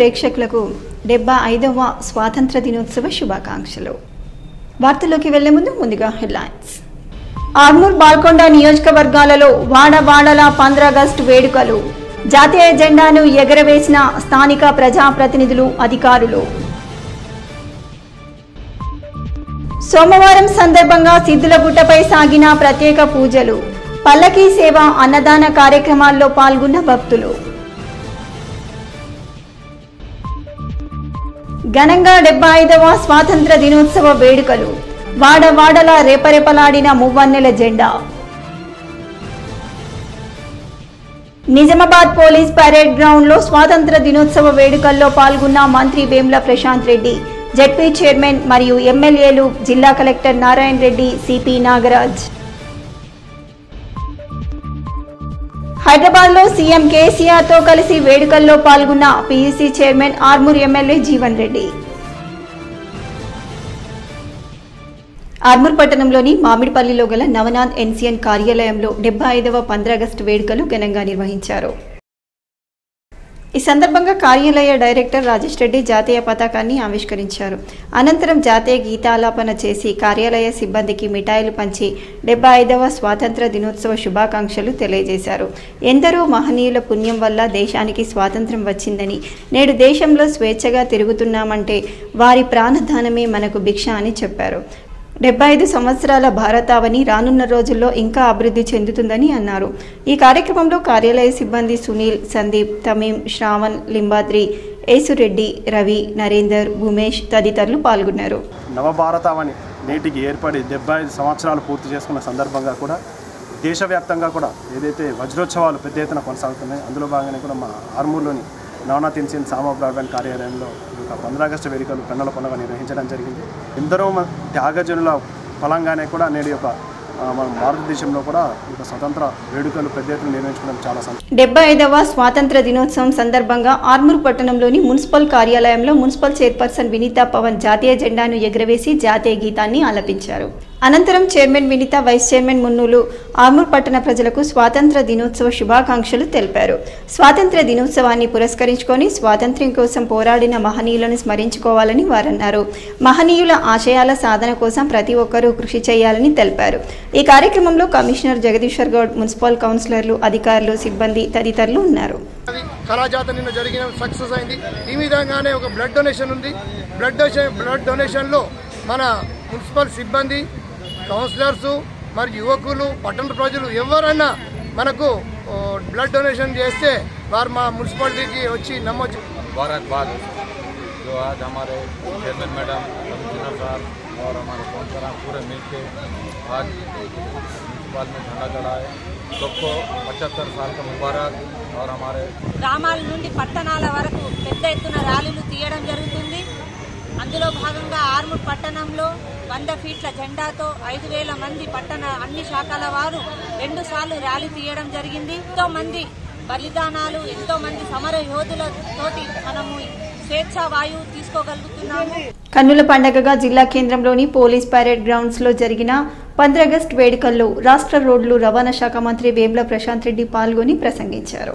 ప్రేక్షకులకు డెబ్బై ఐదవ స్వాతంత్ర దినోత్సవ శుభాకాంక్షలు. వార్తల్లోకి వెళ్ళే ముందు ముందుగా హెడ్లైన్స్. ఆర్మూర్ బాల్కొండ నియోజకవర్గాలలో వాడవాడల పంద్రాగస్టు వేడుకలు. జాతీయ జెండాను ఎగరవేసిన స్థానిక ప్రజాప్రతినిధులు అధికారులు. సోమవారం సందర్భంగా సిద్ధులగుట్టపై సాగిన ప్రత్యేక పూజలు. పల్లకీ సేవ అన్నదాన కార్యక్రమాల్లో పాల్గొన్న భక్తులు. ఘనంగా డెబ్బై ఐదవ స్వాతంత్ర దినోత్సవ వేడుకలు. వాడవాడల రేపరేపలాడిన మువ్వన్నెల జెండా. నిజామాబాద్ పోలీస్ పరేడ్ గ్రౌండ్లో స్వాతంత్ర దినోత్సవ వేడుకల్లో పాల్గొన్న మంత్రి వేముల ప్రశాంత్ రెడ్డి జడ్పీ చైర్మన్ మరియు ఎమ్మెల్యేలు జిల్లా కలెక్టర్ నారాయణ రెడ్డి సిపి నాగరాజ్. హైదరాబాద్లో సీఎం కేసీఆర్తో కలిసి వేడుకల్లో పాల్గొన్న PUC chairman Armoor MLA Jeevan Reddy. Armoor పట్టణంలోని మామిడిపల్లిలో గల నవనాథ్ ఎన్సీఎన్ కార్యాలయంలో డెబ్బై ఐదవ పంద్రాగస్టు వేడుకలు ఘనంగా నిర్వహించారు. ఈ సందర్భంగా కార్యాలయ డైరెక్టర్ రాజేష్ రెడ్డి జాతీయ పతాకాన్ని ఆవిష్కరించారు. అనంతరం జాతీయ గీతాలాపన చేసి కార్యాలయ సిబ్బందికి మిఠాయిలు పంచి డెబ్బై ఐదవ స్వాతంత్ర దినోత్సవ శుభాకాంక్షలు తెలియజేశారు. ఎందరో మహనీయుల పుణ్యం వల్ల దేశానికి స్వాతంత్రం వచ్చిందని నేడు దేశంలో స్వేచ్ఛగా తిరుగుతున్నామంటే వారి ప్రాణదానమే మనకు భిక్ష అని చెప్పారు. డెబ్బై ఐదు సంవత్సరాల భారతావని రానున్న రోజుల్లో ఇంకా అభివృద్ధి చెందుతుందని అన్నారు. ఈ కార్యక్రమంలో కార్యాలయ సిబ్బంది సునీల్ సందీప్ తమీం శ్రావణ్ లింబాద్రి యేసురెడ్డి రవి నరేందర్ భూమేష్ తదితరులు పాల్గొన్నారు. నవభారతావని నేటికి ఏర్పడి డెబ్బై ఐదు సంవత్సరాలు పూర్తి చేసుకున్న సందర్భంగా కూడా దేశవ్యాప్తంగా కూడా ఏదైతే వజ్రోత్సవాలు పెద్ద ఎత్తున కొనసాగుతున్నాయి అందులో భాగంగానే కూడా మా ఆర్మూర్లోని నవనాథ్ ఇన్సియన్ సామా బ్రాడ్బ్యాండ్ కార్యాలయంలో ఈ ఆగస్టు వేడుకలు కన్నుల పండుగ నిర్వహించడం జరిగింది. ఎందరో మ- త్యాగజనుల ఫలంగానే కూడా నేడు యొక్క మన భారతదేశంలో కూడా ఒక స్వతంత్ర వేడుకలు పెద్ద ఎత్తున నిర్వహించడం చాలా సంతోషం. డెబ్బై ఐదవ స్వాతంత్ర దినోత్సవం సందర్భంగా ఆర్మూర్ పట్టణంలోని మున్సిపల్ కార్యాలయంలో మున్సిపల్ చైర్పర్సన్ వినీతా పవన్ జాతీయ జెండాను ఎగురవేసి జాతీయ గీతాన్ని ఆలపించారు. అనంతరం చైర్మన్ వినిత వైస్ చైర్మన్ మున్నులు ఆర్మూర్ పట్టణ ప్రజలకు స్వాతంత్ర దినోత్సవ శుభాకాంక్షలు తెలిపారు. స్వాతంత్ర దినోత్సవాన్ని పురస్కరించుకొని స్వాతంత్ర్యం కోసం పోరాడిన మహనీయులను స్మరించుకోవాలని వారన్నారు. మహనీయుల ఆశయాల సాధన కోసం ప్రతి ఒక్కరూ కృషి చేయాలని తెలిపారు. ఈ కార్యక్రమంలో కమిషనర్ జగదీశ్వర్ గౌడ్ మున్సిపల్ కౌన్సిలర్లు అధికారులు సిబ్బంది తదితరులు ఉన్నారు. కళాజాత నిన్న జరిగిన సక్సెస్ అయింది. ఈ విధంగానే ఒక బ్లడ్ డొనేషన్ ఉంది. బ్లడ్ డొనేషన్ బ్లడ్ డొనేషన్లో మన మున్సిపల్ సిబ్బంది కౌన్సిలర్స్ మరి యువకులు పట్టణ ప్రజలు ఎవరైనా మనకు ఓ, బ్లడ్ డొనేషన్ చేస్తే వారు మా మున్సిపాలిటీకి వచ్చి నమ్మొచ్చు मुबारकबाद जो आज हमारे चेयरमैन मैडम कमिश्नर साहब और हमारे काउंसलर पूरे मिलके आज म्यूनसिपाल में झंडा चढ़ाए सबको पचहत्तर साल का मुबारक और हमारे గ్రామాల నుండి పట్టణాల వరకు పెద్ద ఎత్తున ర్యాలీలు తీయడం జరుగుతుంది అందులో భాగంగా ఆర్మూర్ పట్టణంలో వంద ఫీట్ల జెండాతో ఐదు వేల మంది పట్టణ అన్ని శాఖల వారు రెండు సార్లు ర్యాలీ తీయడం జరిగింది. ఎంతో మంది బలిదానాలు ఎంతో మంది సమర యోధులతోటి మనము స్వేచ్ఛ వాయువు తీసుకోగలుగుతున్నాము. కన్నుల పండగగా జిల్లా కేంద్రంలోని పోలీస్ పరేడ్ గ్రౌండ్స్లో జరిగిన పంద్రగస్ట్ వేడుకల్లో రాష్ట్ర రోడ్లు రవాణా శాఖ మంత్రి వేముల ప్రశాంత్ రెడ్డి పాల్గొని ప్రసంగించారు.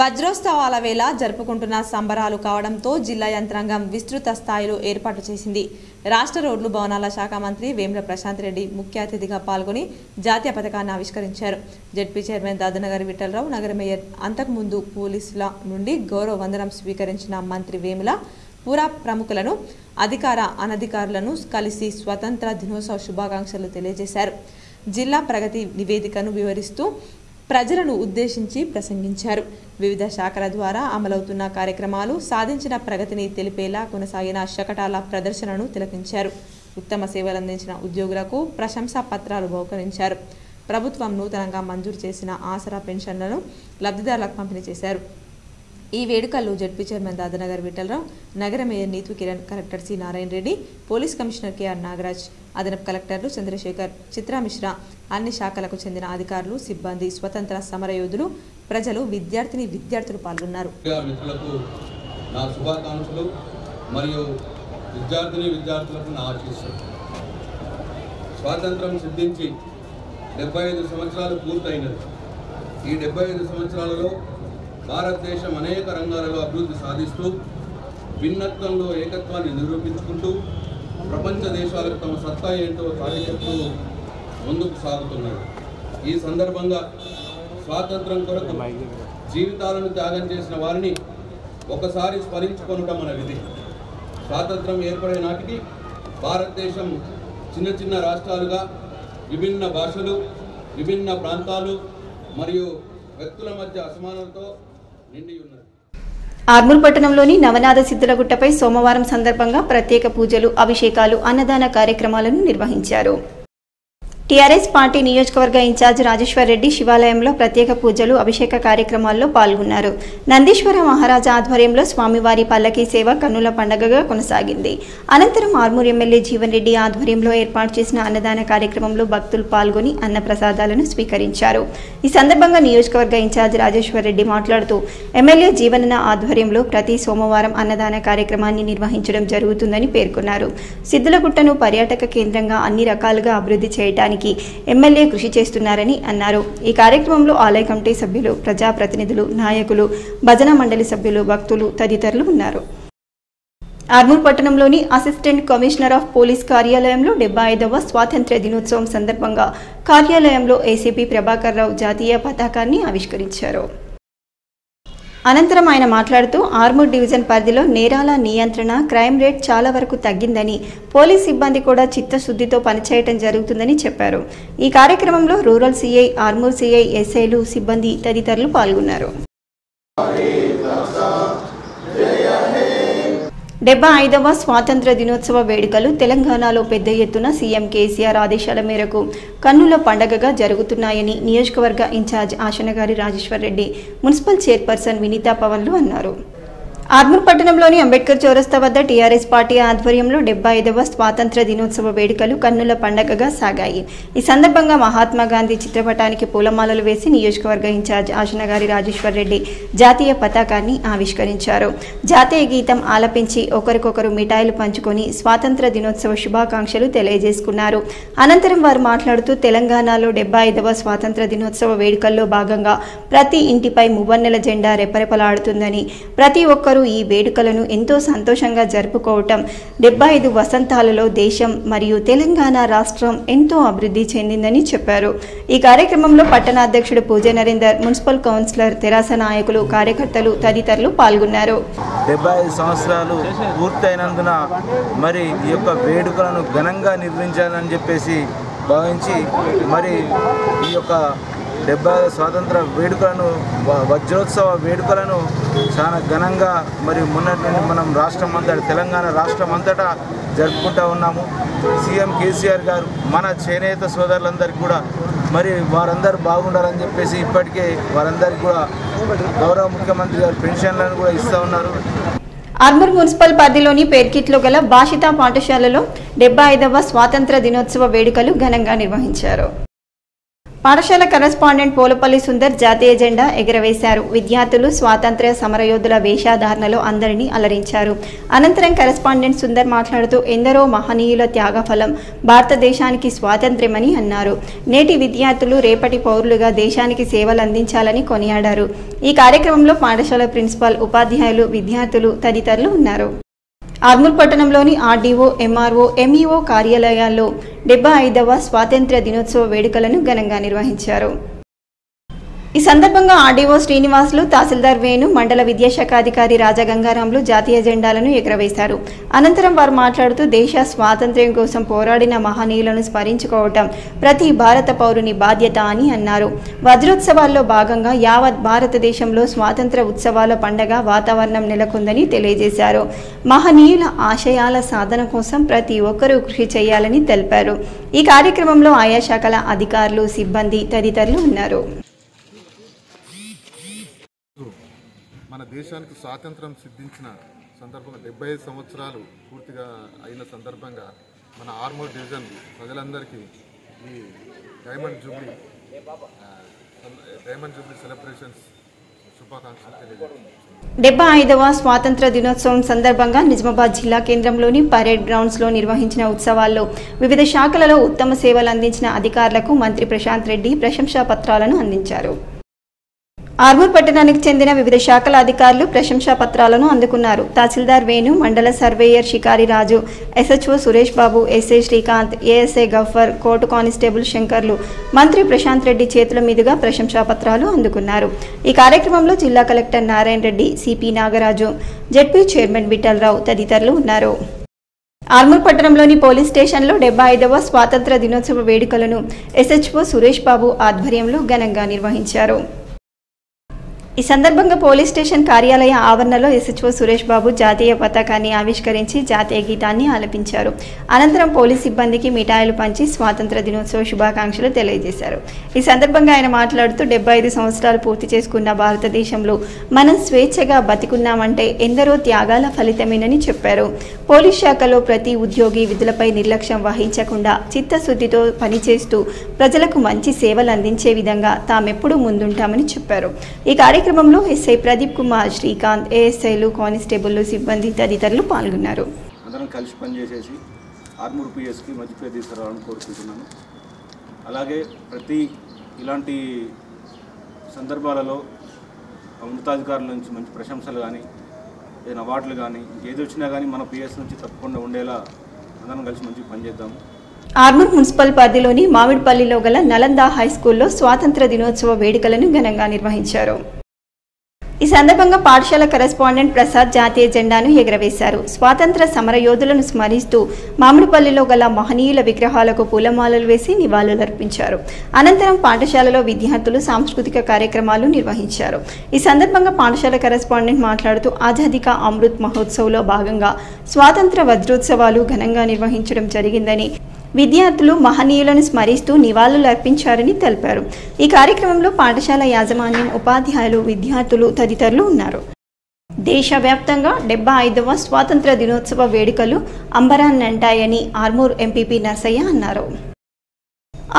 వజ్రోత్సవాల వేళ జరుపుకుంటున్న సంబరాలు కావడంతో జిల్లా యంత్రాంగం విస్తృత స్థాయిలో ఏర్పాటు చేసింది. రాష్ట్ర రోడ్లు భవనాల శాఖ మంత్రి వేముల ప్రశాంత్ రెడ్డి ముఖ్య అతిథిగా పాల్గొని జాతీయ పథకాన్ని ఆవిష్కరించారు. జడ్పీ చైర్మన్ దాదనగర్ విఠలరావు నగర మేయర్ అంతకుముందు పోలీసుల నుండి గౌరవ వందనం స్వీకరించిన మంత్రి వేముల పురా ప్రముఖులను అధికార అనధికారులను కలిసి స్వతంత్ర దినోత్సవ శుభాకాంక్షలు తెలియజేశారు. జిల్లా ప్రగతి నివేదికను వివరిస్తూ ప్రజలను ఉద్దేశించి ప్రసంగించారు. వివిధ శాఖల ద్వారా అమలవుతున్న కార్యక్రమాలు సాధించిన ప్రగతిని తెలిపేలా కొనసాగిన శకటాల ప్రదర్శనను తిలకించారు. ఉత్తమ సేవలందించిన ఉద్యోగులకు ప్రశంసా పత్రాలు బహుకరించారు. ప్రభుత్వం నూతనంగా మంజూరు చేసిన ఆసరా పెన్షన్లను లబ్ధిదారులకు పంపిణీ చేశారు. ఈ వేడుకల్లో జడ్పీ చైర్మన్ దాదనగర్ విఠలరావు నగర mayor Neetu Kiran collector C Narayana Reddy police commissioner KR Nagaraj అదనపు కలెక్టర్లు చంద్రశేఖర్ చిత్రామిశ్రా అన్ని శాఖలకు చెందిన అధికారులు సిబ్బంది స్వతంత్ర సమరయోధులు ప్రజలు విద్యార్థిని విద్యార్థులు పాల్గొన్నారు. నా శుభాకాంక్షలు మరియు విద్యార్థిని విద్యార్థులకు నా ఆశీస్సులు. స్వాతంత్రం సిద్ధించి డెబ్బై ఐదు సంవత్సరాలు పూర్తయినది. ఈ డెబ్బై ఐదు సంవత్సరాలలో భారతదేశం అనేక రంగాలలో అభివృద్ధి సాధిస్తూ భిన్నత్వంలో ఏకత్వాన్ని నిరూపించుకుంటూ ప్రపంచ దేశాలకు తమ సత్తా ఏంటో చాటి ముందుకు సాగుతున్నాయి ఈ సందర్భంగా స్వాతంత్రం కొరకు జీవితాలను త్యాగం చేసిన వారిని ఒకసారి స్మరించుకొనుట మన విధి. స్వాతంత్రం ఏర్పడే నాటికి భారతదేశం చిన్న చిన్న రాష్ట్రాలుగా విభిన్న భాషలు విభిన్న ప్రాంతాలు మరియు వ్యక్తుల మధ్య అసమానంతో నిండి ఉన్నది ఆర్మూర్ పట్టణంలోని నవనాథ సిద్ధులగుట్టపై సోమవారం సందర్భంగా ప్రత్యేక పూజలు అభిషేకాలు అన్నదాన కార్యక్రమాలను నిర్వహించారు. టీఆర్ఎస్ పార్టీ నియోజకవర్గ ఇన్ఛార్జ్ రాజేశ్వర్ రెడ్డి శివాలయంలో ప్రత్యేక పూజలు అభిషేక కార్యక్రమాల్లో పాల్గొన్నారు. నందీశ్వర మహారాజా ఆధ్వర్యంలో స్వామివారి పల్లకీ సేవ కన్నుల పండగగా కొనసాగింది. అనంతరం ఆర్మూర్ ఎమ్మెల్యే జీవన్ రెడ్డి ఆధ్వర్యంలో ఏర్పాటు చేసిన అన్నదాన కార్యక్రమంలో భక్తులు పాల్గొని అన్న ప్రసాదాలను స్వీకరించారు. ఈ సందర్భంగా నియోజకవర్గ ఇన్ఛార్జ్ రాజేశ్వర్ రెడ్డి మాట్లాడుతూ ఎమ్మెల్యే జీవనన ఆధ్వర్యంలో ప్రతి సోమవారం అన్నదాన కార్యక్రమాన్ని నిర్వహించడం జరుగుతుందని పేర్కొన్నారు. సిద్ధులగుట్టను పర్యాటక కేంద్రంగా అన్ని రకాలుగా అభివృద్ధి చేయడానికి ఎమ్మెల్యే కృషి చేస్తున్నారని అన్నారు. ఈ కార్యక్రమంలో ఆలయ కమిటీ సభ్యులు ప్రజాప్రతినిధులు నాయకులు భజన మండలి సభ్యులు భక్తులు తదితరులు ఉన్నారు. ఆర్మూర్ పట్టణంలోని అసిస్టెంట్ కమిషనర్ ఆఫ్ పోలీస్ కార్యాలయంలో డెబ్బై ఐదవ స్వాతంత్ర్య దినోత్సవం సందర్భంగా కార్యాలయంలో ఏసీపీ ప్రభాకర్ రావు జాతీయ పతాకాన్ని ఆవిష్కరించారు. అనంతరం ఆయన మాట్లాడుతూ ఆర్మూర్ డివిజన్ పరిధిలో నేరాల నియంత్రణ క్రైమ్ రేట్ చాలా వరకు తగ్గిందని పోలీస్ సిబ్బంది కూడా చిత్తశుద్ధితో పనిచేయటం జరుగుతుందని చెప్పారు. ఈ కార్యక్రమంలో రూరల్ సీఐ ఆర్మూర్ సీఐ ఎస్ఐలు సిబ్బంది తదితరులు పాల్గొన్నారు. డెబ్బై ఐదవ స్వాతంత్ర దినోత్సవ వేడుకలు తెలంగాణలో పెద్ద ఎత్తున సీఎం కేసీఆర్ ఆదేశాల మేరకు కన్నుల పండగగా జరుగుతున్నాయని నియోజకవర్గ incharge Ashannagari Rajeshwar Reddy municipal chairperson Vineetha పవన్లు అన్నారు. ఆర్మూర్ పట్టణంలోని అంబేద్కర్ చౌరస్తా వద్ద టీఆర్ఎస్ పార్టీ ఆధ్వర్యంలో డెబ్బై ఐదవ స్వాతంత్ర దినోత్సవ వేడుకలు కన్నుల పండగగా సాగాయి. ఈ సందర్భంగా మహాత్మా గాంధీ చిత్రపటానికి పూలమాలలు వేసి నియోజకవర్గ ఇన్ఛార్జ్ ఆశనగారి రాజేశ్వర్ రెడ్డి జాతీయ పతాకాన్ని ఆవిష్కరించారు. జాతీయ గీతం ఆలపించి ఒకరికొకరు మిఠాయిలు పంచుకొని స్వాతంత్ర దినోత్సవ శుభాకాంక్షలు తెలియజేసుకున్నారు. అనంతరం వారు మాట్లాడుతూ తెలంగాణలో డెబ్బై ఐదవ స్వాతంత్ర దినోత్సవ వేడుకల్లో భాగంగా ప్రతి ఇంటిపై మువ్వన్నెల జెండా రెపరెపలాడుతుందని ప్రతి ఒక్కరూ ఈ వేడుకలను ఎంతో సంతోషంగా జరుపుకోవటం డెబ్బై ఐదు వసంతాలలో దేశం మరియు తెలంగాణ రాష్ట్రం ఎంతో అభివృద్ధి చెందిందని చెప్పారు. ఈ కార్యక్రమంలో పట్టణాధ్యక్షుడు పూజ నరేందర్ మున్సిపల్ కౌన్సిలర్ తెరాస నాయకులు కార్యకర్తలు తదితరులు పాల్గొన్నారు. డెబ్బై ఐదు సంవత్సరాలు పూర్తయినందున మరి ఈ యొక్క వేడుకలను ఘనంగా నిర్వహించాలని చెప్పేసి భావించి మరి ఈ యొక్క డెబ్బై ఐదు స్వాతంత్ర వేడుకలను వజ్రోత్సవ వేడుకలను చాలా ఘనంగా మరియు మొన్నటి నుండి మనం రాష్ట్రం అంతటా తెలంగాణ రాష్ట్రం అంతటా జరుపుకుంటూ ఉన్నాము. సీఎం కేసీఆర్ గారు మన చేనేత సోదరులందరికీ కూడా మరి వారందరూ బాగుండాలని చెప్పేసి ఇప్పటికే వారందరికీ కూడా గౌరవ ముఖ్యమంత్రి గారు పెన్షన్లను కూడా ఇస్తూ ఉన్నారు. అర్మూర్ మున్సిపల్ పరిధిలోని పేర్కిట్లో గల భాషిత పాఠశాలలో డెబ్బై ఐదవ స్వాతంత్ర దినోత్సవ వేడుకలు ఘనంగా నిర్వహించారు. పాఠశాల కరెస్పాండెంట్ పోలపల్లి సుందర్ జాతీయ జెండా ఎగురవేశారు. విద్యార్థులు స్వాతంత్ర్య సమరయోధుల వేషధారణలో అందరినీ అలరించారు. అనంతరం కరెస్పాండెంట్ సుందర్ మాట్లాడుతూ ఎందరో మహనీయుల త్యాగఫలం భారతదేశానికి స్వాతంత్ర్యమని అన్నారు. నేటి విద్యార్థులు రేపటి పౌరులుగా దేశానికి సేవలు అందించాలని కొనియాడారు. ఈ కార్యక్రమంలో పాఠశాల ప్రిన్సిపాల్ ఉపాధ్యాయులు విద్యార్థులు తదితరులు ఉన్నారు. ఆర్మూర్ పట్టణంలోని ఆర్డీఓ ఎంఆర్ఓ ఎంఈఓ కార్యాలయాల్లో డెబ్బై ఐదవ స్వాతంత్ర్య దినోత్సవ వేడుకలను ఘనంగా నిర్వహించారు. ఈ సందర్భంగా ఆర్డీఓ శ్రీనివాసులు తహసీల్దార్ వేణు మండల విద్యాశాఖ అధికారి రాజగంగారాంలు జాతీయ జెండాలను ఎగురవేశారు. అనంతరం వారు మాట్లాడుతూ దేశ స్వాతంత్ర్యం కోసం పోరాడిన మహనీయులను స్మరించుకోవటం ప్రతి భారత పౌరుని బాధ్యత అని అన్నారు. వజ్రోత్సవాల్లో భాగంగా యావత్ భారతదేశంలో స్వాతంత్ర ఉత్సవాల పండగ వాతావరణం నెలకొందని తెలియజేశారు. మహనీయుల ఆశయాల సాధన కోసం ప్రతి ఒక్కరూ కృషి చేయాలని తెలిపారు. ఈ కార్యక్రమంలో ఆయా శాఖల అధికారులు సిబ్బంది తదితరులు ఉన్నారు మన దేశానికి స్వాతంత్రం సిద్ధించిన సందర్భంగా డెబ్బై సంవత్సరాలు పూర్తిగా అయిన సందర్భంగా మన ఆర్మోర్ డివిజన్ ప్రజలందరికీ ఈ diamond jubilee diamond jubilee celebrations డెబ్బై ఐదవ స్వాతంత్ర దినోత్సవం సందర్భంగా నిజామాబాద్ జిల్లా కేంద్రంలోని పరేడ్ గ్రౌండ్స్లో నిర్వహించిన ఉత్సవాల్లో వివిధ శాఖలలో ఉత్తమ సేవలు అందించిన అధికారులకు మంత్రి ప్రశాంత్ రెడ్డి ప్రశంసా పత్రాలను అందించారు. ఆర్మూర్ పట్టణానికి చెందిన వివిధ శాఖల అధికారులు ప్రశంసా పత్రాలను అందుకున్నారు. తహసీల్దార్ వేణు మండల surveyor Shikari Raju SHO Suresh Babu SA Srikanth ASA Gafar court constable శంకర్లు మంత్రి ప్రశాంత్ రెడ్డి చేతుల మీదుగా ప్రశంసా పత్రాలు అందుకున్నారు. ఈ కార్యక్రమంలో జిల్లా collector Narayana Reddy CP Nagaraju ZP chairman Vithalrao తదితరులు ఉన్నారు. ఆర్మూర్ పట్టణంలోని పోలీస్ స్టేషన్లో డెబ్బై ఐదవ స్వాతంత్ర దినోత్సవ వేడుకలను ఎస్హెచ్ఓ సురేష్ బాబు ఆధ్వర్యంలో ఘనంగా నిర్వహించారు. ఈ సందర్భంగా పోలీస్ స్టేషన్ కార్యాలయ ఆవరణలో ఎస్హెచ్ఓ సురేష్ బాబు జాతీయ పతాకాన్ని ఆవిష్కరించి జాతీయ గీతాన్ని ఆలపించారు. అనంతరం పోలీస్ సిబ్బందికి మిఠాయిలు పంచి స్వాతంత్ర దినోత్సవ శుభాకాంక్షలు తెలియజేశారు. ఈ సందర్భంగా ఆయన మాట్లాడుతూ డెబ్బై ఐదు సంవత్సరాలు పూర్తి చేసుకున్న భారతదేశంలో మనం స్వేచ్ఛగా బతికున్నామంటే ఎందరో త్యాగాల ఫలితమేనని చెప్పారు. పోలీస్ శాఖలో ప్రతి ఉద్యోగి విధులపై నిర్లక్ష్యం వహించకుండా చిత్తశుద్ధితో పనిచేస్తూ ప్రజలకు మంచి సేవలు అందించే విధంగా తామెప్పుడూ ముందుంటామని చెప్పారు. ఈ కార్యక్రమంలో ఎస్ఐ ప్రదీప్ కుమార్ శ్రీకాంత్ ఏఎస్ఐలు కానిస్టేబుల్లు సిబ్బంది తదితరులు పాల్గొన్నారు. అందరం కలిసి పనిచేసేసి ఆర్మూర్ పిఎస్కి మంచి పేరు తీసుకురావాలని కోరుకుంటున్నాను. అలాగే ప్రతి ఇలాంటి సందర్భాలలో ఉన్నతాధికారుల నుంచి మంచి ప్రశంసలు కానీ ఏదైనా అవార్డులు కానీ ఏది వచ్చినా కానీ మన పిఎస్ నుంచి తప్పకుండా ఉండేలా అందరం కలిసి మంచి పనిచేద్దాము. ఆర్మూర్ మున్సిపల్ పరిధిలోని మామిడిపల్లిలో గల నలంద హై స్కూల్లో స్వాతంత్ర దినోత్సవ వేడుకలను ఘనంగా నిర్వహించారు. ఈ సందర్భంగా పాఠశాల కరెస్పాండెంట్ ప్రసాద్ జాతీయ జెండాను ఎగరవేశారు. స్వాతంత్ర సమరయోధులను స్మరిస్తూ మామిడిపల్లిలో గల మహనీయుల విగ్రహాలకు పూలమాలలు వేసి నివాళులర్పించారు. అనంతరం పాఠశాలలో విద్యార్థులు సాంస్కృతిక కార్యక్రమాలు నిర్వహించారు. ఈ సందర్భంగా పాఠశాల కరెస్పాండెంట్ మాట్లాడుతూ ఆజాదీ అమృత్ మహోత్సవ్లో భాగంగా స్వాతంత్ర వజ్రోత్సవాలు ఘనంగా నిర్వహించడం జరిగిందని విద్యార్థులు మహనీయులను స్మరిస్తూ నివాళులు అర్పించారని తెలిపారు. ఈ కార్యక్రమంలో పాఠశాల యాజమాన్యం ఉపాధ్యాయులు విద్యార్థులు తదితరులు ఉన్నారు. దేశవ్యాప్తంగా డెబ్బై ఐదవ స్వాతంత్ర దినోత్సవ వేడుకలు అంబరాన్నంటాయని ఆర్మూర్ ఎంపీపీ నర్సయ్య అన్నారు.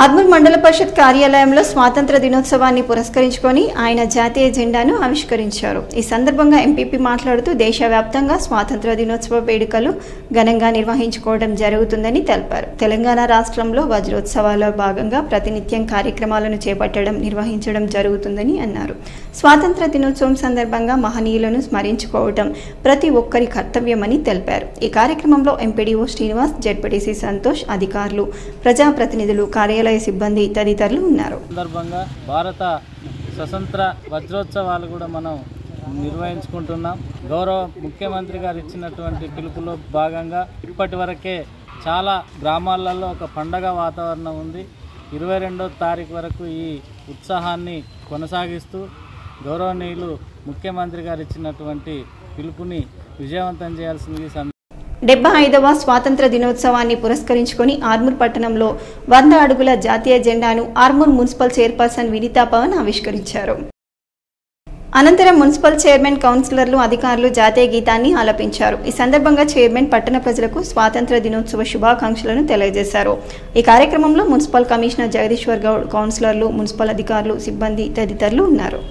ఆర్మూర్ మండల పరిషత్ కార్యాలయంలో స్వాతంత్ర దినోత్సవాన్ని పురస్కరించుకొని ఆయన జాతీయ జెండాను ఆవిష్కరించారు. ఈ సందర్భంగా ఎంపీపీ మాట్లాడుతూ దేశవ్యాప్తంగా స్వాతంత్ర దినోత్సవ వేడుకలు ఘనంగా నిర్వహించుకోవడం జరుగుతుందని తెలిపారు. తెలంగాణ రాష్ట్రంలో వజ్రోత్సవాల్లో భాగంగా ప్రతినిత్యం కార్యక్రమాలను చేపట్టడం నిర్వహించడం జరుగుతుందని అన్నారు. స్వాతంత్ర దినోత్సవం సందర్భంగా మహనీయులను స్మరించుకోవడం ప్రతి ఒక్కరి కర్తవ్యమని తెలిపారు. ఈ కార్యక్రమంలో ఎంపీడీఓ శ్రీనివాస్ జెడ్పీటీసీ సంతోష్ అధికారులు ప్రజాప్రతినిధులు కార్యాలయ సిబ్బంది తదితరులు ఉన్నారు. సందర్భంగా భారత స్వతంత్ర వజ్రోత్సవాలు కూడా మనం నిర్వహించుకుంటున్నాం. గౌరవ ముఖ్యమంత్రి గారు ఇచ్చినటువంటి పిలుపులో భాగంగా ఇప్పటి వరకే చాలా గ్రామాలలో ఒక పండగ వాతావరణం ఉంది. ఇరవై రెండో తారీఖు వరకు ఈ ఉత్సాహాన్ని కొనసాగిస్తూ గౌరవనీయులు ముఖ్యమంత్రి గారు ఇచ్చినటువంటి పిలుపుని విజయవంతం చేయాల్సింది ఈ డెబ్బై ఐదవ స్వాతంత్ర దినోత్సవాన్ని పురస్కరించుకొని ఆర్మూర్ పట్టణంలో వంద అడుగుల జాతీయ జెండాను ఆర్మూర్ మున్సిపల్ చైర్పర్సన్ వినీతా పవన్ ఆవిష్కరించారు. అనంతరం మున్సిపల్ చైర్మన్ కౌన్సిలర్లు అధికారులు జాతీయ గీతాన్ని ఆలపించారు. ఈ సందర్భంగా చైర్మన్ పట్టణ ప్రజలకు స్వాతంత్ర దినోత్సవ శుభాకాంక్షలను తెలియజేశారు. ఈ కార్యక్రమంలో మున్సిపల్ కమిషనర్ జగదీశ్వర్ గౌడ్ కౌన్సిలర్లు మున్సిపల్ అధికారులు సిబ్బంది తదితరులు ఉన్నారు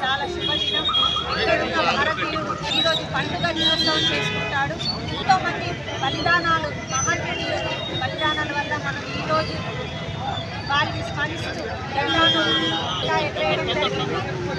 చాలా శుభదినం ఇక్కడున్న భారతీయుడు ఈరోజు పండుగ దినోత్సవం చేసుకుంటాడు ఎంతో మంది బలిదానాలు మహనీయుల బలిదానాల వల్ల మనం ఈరోజు వారిని స్మరిస్తూ జెండాను ఇలా ఎగరేయడం జరిగింది మన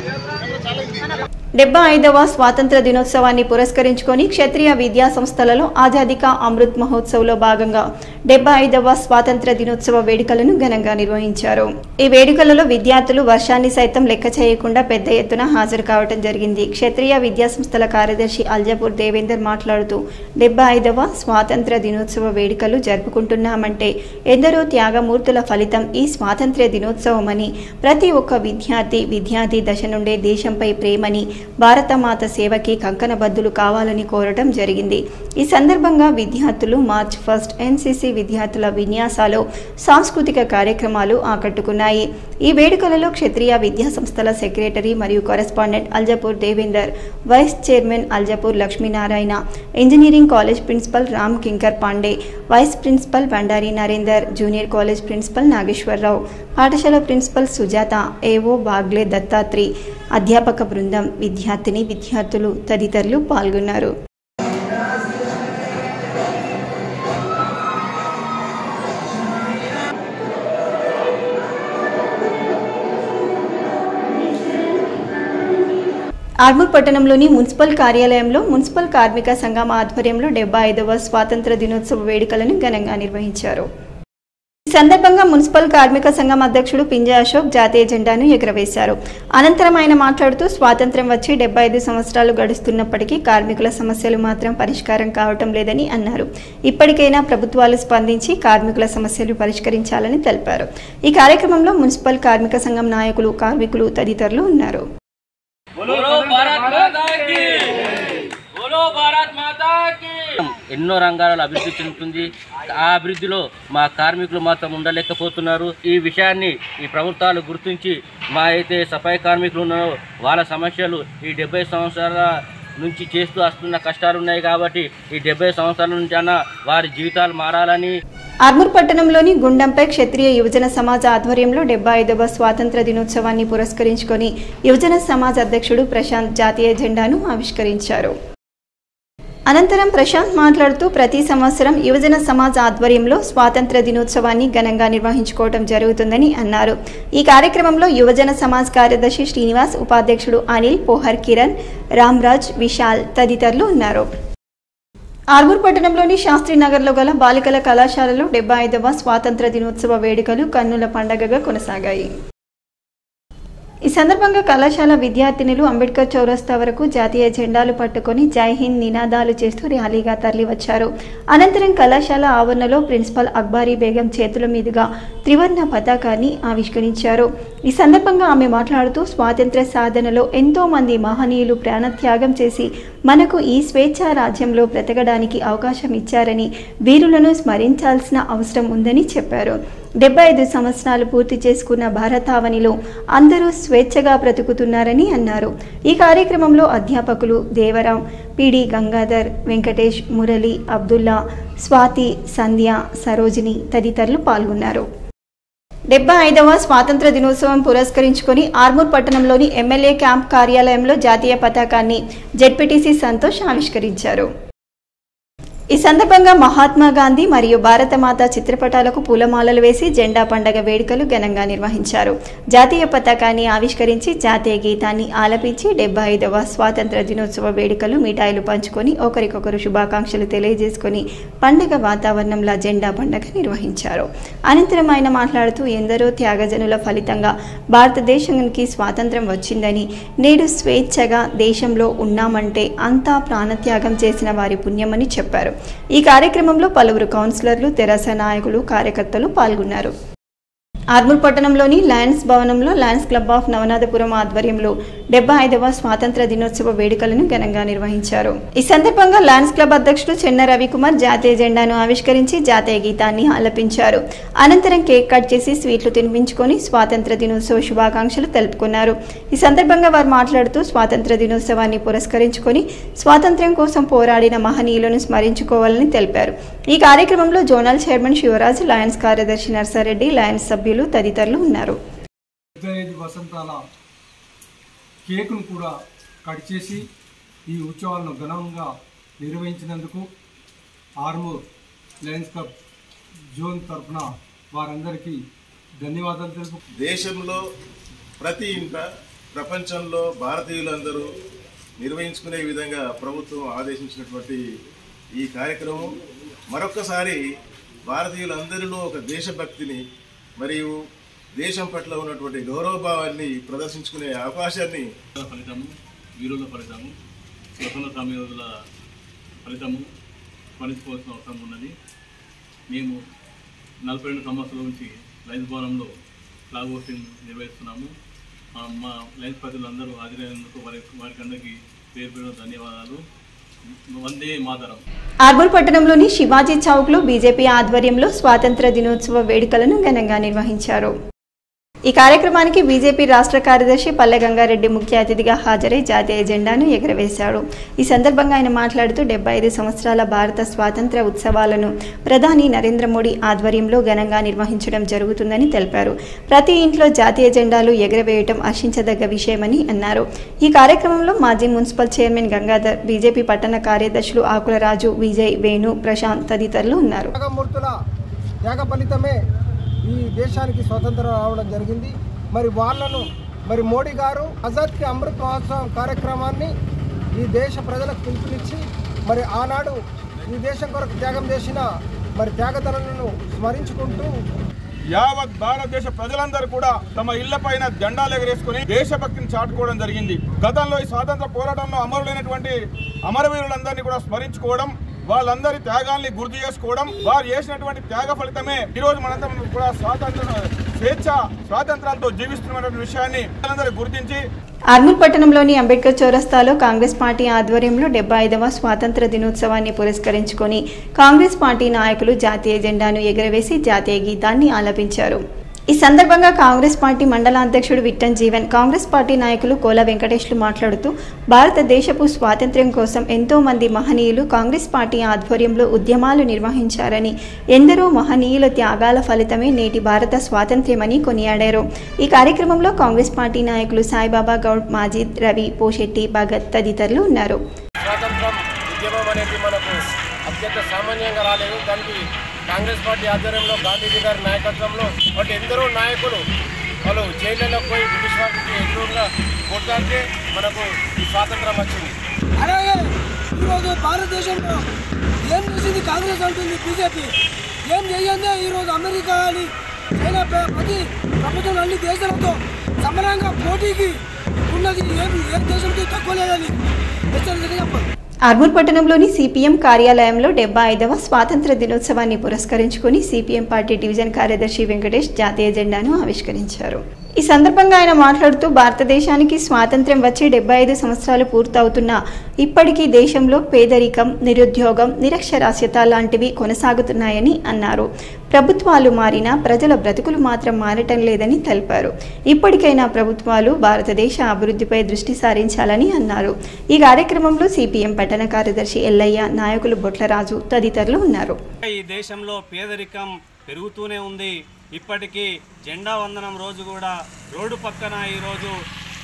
డెబ్బై ఐదవ స్వాతంత్ర దినోత్సవాన్ని పురస్కరించుకొని క్షత్రియ విద్యా సంస్థలలో ఆజాదిక అమృత్ మహోత్సవ్లో భాగంగా డెబ్బై ఐదవ స్వాతంత్ర దినోత్సవ వేడుకలను ఘనంగా నిర్వహించారు. ఈ వేడుకలలో విద్యార్థులు వర్షాన్ని సైతం లెక్క చేయకుండా పెద్ద ఎత్తున హాజరు కావడం జరిగింది. క్షత్రియ విద్యా సంస్థల కార్యదర్శి అల్జపూర్ దేవేందర్ మాట్లాడుతూ డెబ్బై ఐదవ స్వాతంత్ర దినోత్సవ వేడుకలు జరుపుకుంటున్నామంటే ఎందరో త్యాగమూర్తుల ఫలితం ఈ స్వాతంత్ర దినోత్సవమని ప్రతి ఒక్క విద్యార్థి విద్యార్థి దశ నుండే దేశంపై ప్రేమని భారతమాత సేవకి కంకణబద్దులు కావాలని కోరటం జరిగింది. ఈ సందర్భంగా విద్యార్థులు మార్చ్ ఫస్ట్ ఎన్సీసీ విద్యార్థుల విన్యాసాలు సాంస్కృతిక కార్యక్రమాలు ఆకట్టుకున్నాయి. ఈ వేడుకలలో క్షత్రియ విద్యా సంస్థల సెక్రటరీ మరియు correspondent Aljapur Devender vice chairman Aljapur Lakshminarayana engineering college principal Ram Kinkar Pande vice principal Bandari Narender junior college principal Nageswararao పాఠశాల ప్రిన్సిపల్ సుజాత ఏవో బాగ్లే దత్తాత్రి అధ్యాపక బృందం విద్యార్థిని విద్యార్థులు తదితరులు పాల్గొన్నారు. ఆర్మూర్ పట్టణంలోని మున్సిపల్ కార్యాలయంలో మున్సిపల్ కార్మిక సంఘం ఆధ్వర్యంలో డెబ్బై ఐదవ స్వాతంత్ర దినోత్సవ వేడుకలను ఘనంగా నిర్వహించారు. సందర్భంగా మున్సిపల్ కార్మిక సంఘం అధ్యక్షుడు పింజా అశోక్ జాతీయ జెండాను ఎగురవేశారు. అనంతరం ఆయన మాట్లాడుతూ స్వాతంత్ర్యం వచ్చి డెబ్బై ఐదు సంవత్సరాలు గడుస్తున్నప్పటికీ కార్మికుల సమస్యలు మాత్రం పరిష్కారం కావటం లేదని అన్నారు. ఇప్పటికైనా ప్రభుత్వాలు స్పందించి కార్మికుల సమస్యలు పరిష్కరించాలని తెలిపారు. ఈ కార్యక్రమంలో మున్సిపల్ కార్మిక సంఘం నాయకులు కార్మికులు తదితరులు ఉన్నారు. ఎన్నో రంగాలలో అభివృద్ధి చెందుతుంది. ఆ అభివృద్ధిలో మా కార్మికులు మాత్రం ఉండలేకపోతున్నారు. ఈ విషయాన్ని ఈ ప్రభుత్వాలు గుర్తించి మా అయితే సఫాయి కార్మికులు ఉన్నారో వాళ్ళ సమస్యలు ఈ డెబ్బై సంవత్సరాల నుంచి చేస్తూ వస్తున్న కష్టాలు ఉన్నాయి కాబట్టి ఈ డెబ్బై సంవత్సరాల నుంచి అన్న వారి జీవితాలు మారాలని. ఆర్మూర్ పట్టణంలోని గుండంపై క్షత్రియ యువజన సమాజ ఆధ్వర్యంలో డెబ్బై ఐదవ స్వాతంత్ర దినోత్సవాన్ని పురస్కరించుకొని యువజన సమాజ్ అధ్యక్షుడు ప్రశాంత్ జాతీయ జెండాను ఆవిష్కరించారు. అనంతరం ప్రశాంత్ మాట్లాడుతూ ప్రతి సంవత్సరం యువజన సమాజ్ ఆధ్వర్యంలో స్వాతంత్ర దినోత్సవాన్ని ఘనంగా నిర్వహించుకోవడం జరుగుతుందని అన్నారు. ఈ కార్యక్రమంలో యువజన సమాజ్ కార్యదర్శి శ్రీనివాస్ ఉపాధ్యక్షుడు అనిల్ పోహర్ కిరణ్ రామ్రాజ్ విశాల్ తదితరులు ఉన్నారు. ఆర్మూర్ పట్టణంలోని శాస్త్రి నగర్లో గల బాలికల కళాశాలలో డెబ్బై ఐదవ స్వాతంత్ర దినోత్సవ వేడుకలు కన్నుల పండగగా కొనసాగాయి. ఈ సందర్భంగా కళాశాల విద్యార్థినులు అంబేద్కర్ చౌరస్తా వరకు జాతీయ జెండాలు పట్టుకొని జై హింద్ నినాదాలు చేస్తూ ర్యాలీగా తరలివచ్చారు. అనంతరం కళాశాల ఆవరణలో ప్రిన్సిపల్ అక్బారీ బేగం చేతుల మీదుగా త్రివర్ణ పతాకాన్ని ఆవిష్కరించారు. ఈ సందర్భంగా ఆమె మాట్లాడుతూ స్వాతంత్ర సాధనలో ఎంతో మంది మహనీయులు ప్రాణత్యాగం చేసి మనకు ఈ స్వేచ్ఛా రాజ్యంలో బ్రతకడానికి అవకాశం ఇచ్చారని వీరులను స్మరించాల్సిన అవసరం ఉందని చెప్పారు. డెబ్బై ఐదు సంవత్సరాలు పూర్తి చేసుకున్న భారతావనిలో అందరూ స్వేచ్ఛగా బ్రతుకుతున్నారని అన్నారు. ఈ కార్యక్రమంలో అధ్యాపకులు దేవరాం పిడి గంగాధర్ వెంకటేష్ మురళి అబ్దుల్లా స్వాతి సంధ్య సరోజిని తదితరులు పాల్గొన్నారు. డెబ్బై ఐదవ స్వాతంత్ర దినోత్సవం పురస్కరించుకొని ఆర్మూర్ పట్టణంలోని ఎమ్మెల్యే క్యాంప్ కార్యాలయంలో జాతీయ పతాకాన్ని జెడ్పీటీసీ సంతోష్ ఆవిష్కరించారు. ఈ సందర్భంగా మహాత్మా గాంధీ మరియు భారతమాత చిత్రపటాలకు పూలమాలలు వేసి జెండా పండగ వేడుకలు ఘనంగా నిర్వహించారు. జాతీయ పతాకాన్ని ఆవిష్కరించి జాతీయ గీతాన్ని ఆలపించి డెబ్బై ఐదవ స్వాతంత్ర దినోత్సవ వేడుకలు మిఠాయిలు పంచుకొని ఒకరికొకరు శుభాకాంక్షలు తెలియజేసుకొని పండగ వాతావరణంలో జెండా పండగ నిర్వహించారు. అనంతరం ఆయన మాట్లాడుతూ ఎందరో త్యాగజనుల ఫలితంగా భారతదేశానికి స్వాతంత్రం వచ్చిందని నేడు స్వేచ్ఛగా దేశంలో ఉన్నామంటే అంతా ప్రాణత్యాగం చేసిన వారి పుణ్యమని చెప్పారు. ఈ కార్యక్రమంలో పలువురు కౌన్సిలర్లు తెరాస నాయకులు కార్యకర్తలు పాల్గొన్నారు. ఆర్మూర్ పట్టణంలోని లయన్స్ భవనంలో లయన్స్ క్లబ్ ఆఫ్ నవనాథపురం ఆధ్వర్యంలో డెబ్బై ఐదవ స్వాతంత్ర దినోత్సవ వేడుకలను ఘనంగా నిర్వహించారు. ఈ సందర్భంగా లయన్స్ క్లబ్ అధ్యక్షుడు చెన్న రవికుమార్ జాతీయ జెండాను ఆవిష్కరించి జాతీయ గీతాన్ని ఆలపించారు. అనంతరం కేక్ కట్ చేసి స్వీట్లు తినిపించుకొని స్వాతంత్ర దినోత్సవ శుభాకాంక్షలు తెలుపుకున్నారు. ఈ సందర్భంగా వారు మాట్లాడుతూ స్వాతంత్ర దినోత్సవాన్ని పురస్కరించుకొని స్వాతంత్ర్యం కోసం పోరాడిన మహనీయులను స్మరించుకోవాలని తెలిపారు. ఈ కార్యక్రమంలో జోనల్ చైర్మన్ శివరాజ్ లయన్స్ కార్యదర్శి నర్సారెడ్డి లయన్స్ సభ్యులు తదితరులు ఉన్నారు. వసంతాల కేకును కూడా కట్ చేసి ఈ ఉత్సవాలను ఘనంగా నిర్వహించినందుకు ఆర్మూర్ లయన్స్ క్లబ్ జోన్ తరఫున వారందరికీ ధన్యవాదాలు తెలుపు. దేశంలో ప్రతి ఇంట ప్రపంచంలో భారతీయులందరూ నిర్వహించుకునే విధంగా ప్రభుత్వం ఆదేశించినటువంటి ఈ కార్యక్రమం. మరొక్కసారి భారతీయులందరిలో ఒక దేశభక్తిని మరియు దేశం పట్ల ఉన్నటువంటి గౌరవభావాన్ని ప్రదర్శించుకునే అవకాశాన్ని ఫలితము వీరుల ఫలితము స్వతంత్ర సమయోధుల ఫలితము స్మరించుకోవాల్సిన అవసరం ఉన్నది. మేము నలభై రెండు సంవత్సరాల నుంచి లైన్స్ భవనంలో ఫ్లాగ్ హోస్టింగ్ నిర్వహిస్తున్నాము. మా మా లైన్స్ ప్రజలందరూ హాజరైనందుకు వారి వారికి అందరికీ పేరు పేరు ధన్యవాదాలు. వందే పట్టణంలోని శివాజీ చౌక్లో బీజేపీ ఆధ్వర్యంలో స్వాతంత్ర దినోత్సవ వేడుకలను ఘనంగా నిర్వహించారు. ఈ కార్యక్రమానికి బీజేపీ రాష్ట్ర కార్యదర్శి పల్లె గంగారెడ్డి ముఖ్య అతిథిగా హాజరై జాతీయ జెండాను ఎగురవేశాడు. ఈ సందర్భంగా ఆయన మాట్లాడుతూ డెబ్బై ఐదు సంవత్సరాల భారత స్వాతంత్ర ఉత్సవాలను ప్రధాని నరేంద్ర మోడీ ఆధ్వర్యంలో ఘనంగా నిర్వహించడం జరుగుతుందని తెలిపారు. ప్రతి ఇంట్లో జాతీయ జెండాలు ఎగురవేయటం హర్షించదగ్గ విషయమని అన్నారు. ఈ కార్యక్రమంలో మాజీ మున్సిపల్ చైర్మన్ గంగాధర్ బీజేపీ పట్టణ కార్యదర్శులు ఆకులరాజు విజయ్ వేణు ప్రశాంత్ తదితరులు ఉన్నారు. ఈ దేశానికి స్వతంత్రం రావడం జరిగింది. మరి వాళ్ళను మరి మోడీ గారు ఆజాద్కి అమృత్ మహోత్సవం కార్యక్రమాన్ని ఈ దేశ ప్రజలకు పిలుపునిచ్చి మరి ఆనాడు ఈ దేశం కొరకు త్యాగం చేసిన మరి త్యాగతలను స్మరించుకుంటూ యావత్ భారతదేశ ప్రజలందరూ కూడా తమ ఇళ్ళ పైన జెండాలు ఎగరేసుకుని దేశభక్తిని చాటుకోవడం జరిగింది. గతంలో ఈ స్వాతంత్ర పోరాటంలో అమరులైనటువంటి అమరవీరులందరినీ కూడా స్మరించుకోవడం వాళ్ళందరి త్యాగాల్ని గుర్తు చేసుకోవడం వారు చేసినటువంటి త్యాగ ఫలితమే ఈరోజు రోజు మనందరం కూడా స్వాతంత్ర స్వేచ్ఛ స్వాతంత్రాలతో జీవిస్తున్నటువంటి విషయాన్ని అందరూ గుర్తించి ఆర్మూర్ పట్టణంలోని అంబేద్కర్ చౌరస్తాలో కాంగ్రెస్ పార్టీ ఆధ్వర్యంలో డెబ్బై ఐదవ స్వాతంత్ర దినోత్సవాన్ని పురస్కరించుకొని కాంగ్రెస్ పార్టీ నాయకులు జాతీయ జెండాను ఎగురవేసి జాతీయ గీతాన్ని ఆలపించారు. ఈ సందర్భంగా కాంగ్రెస్ పార్టీ మండల అధ్యక్షుడు విట్టన్ జీవన్ కాంగ్రెస్ పార్టీ నాయకులు కోల వెంకటేష్లు మాట్లాడుతూ భారతదేశపు స్వాతంత్ర్యం కోసం ఎంతో మంది మహనీయులు కాంగ్రెస్ పార్టీ ఆధ్వర్యంలో ఉద్యమాలు నిర్వహించారని ఎందరో మహనీయుల త్యాగాల ఫలితమే నేటి భారత స్వాతంత్ర్యమని కొనియాడారు. ఈ కార్యక్రమంలో కాంగ్రెస్ పార్టీ నాయకులు సాయిబాబా గౌడ్ మాజీద్ రవి పోషెట్టి భగత్ తదితరులు ఉన్నారు. స్వాతంత్రం ఉద్యమం అనేది మనకు అత్యంత సామాన్యంగా రాలేదు. దానికి కాంగ్రెస్ పార్టీ ఆధ్వర్యంలో గాంధీజీ గారి నాయకత్వంలో వాటి ఎందరో నాయకులు వాళ్ళు జైళ్ళలో పోయి బ్రిటిష్ వారికి ఎదురుగా కొట్లాడితే మనకు ఈ స్వాతంత్రం వచ్చింది. అలాగే ఈరోజు భారతదేశంలో ఏం చేసింది కాంగ్రెస్ అంటుంది బీజేపీ? ఏం చేయందే ఈరోజు అమెరికా అని? చైనా ప్రతి ప్రపంచంలో అన్ని దేశాలతో సమానంగా పోటీకి ఉన్నది ఏమి ఏ దేశంతో తక్కువ లేదని హెచ్చరిక చెప్పారు ఆర్మూర్ పట్టణంలోని సిపిఎం కార్యాలయంలో డెబ్బై ఐదవ స్వాతంత్ర దినోత్సవాన్ని పురస్కరించుకుని సిపిఎం పార్టీ డివిజన్ కార్యదర్శి వెంకటేష్ జాతీయ జెండాను ఆవిష్కరించారు. ఈ సందర్భంగా ఆయన మాట్లాడుతూ భారతదేశానికి స్వాతంత్ర్యం వచ్చి డెబ్బై ఐదు సంవత్సరాలు పూర్తవుతున్నా ఇప్పటికీ దేశంలో పేదరికం నిరుద్యోగం నిరక్షరాస్యత లాంటివి కొనసాగుతున్నాయని అన్నారు. ప్రభుత్వాలు మారినా ప్రజల బ్రతుకులు మాత్రం మారటం లేదని తెలిపారు. ఇప్పటికైనా ప్రభుత్వాలు భారతదేశ అభివృద్ధిపై దృష్టి సారించాలని అన్నారు. ఈ కార్యక్రమంలో సిపిఎం పట్టణ కార్యదర్శి ఎల్లయ్య నాయకులు బొట్లరాజు తదితరులు ఉన్నారు. ఈ దేశంలో పేదరికం పెరుగుతూనే ఉంది. ఇప్పటికీ జెండా వందనం రోజు కూడా రోడ్డు పక్కన ఈరోజు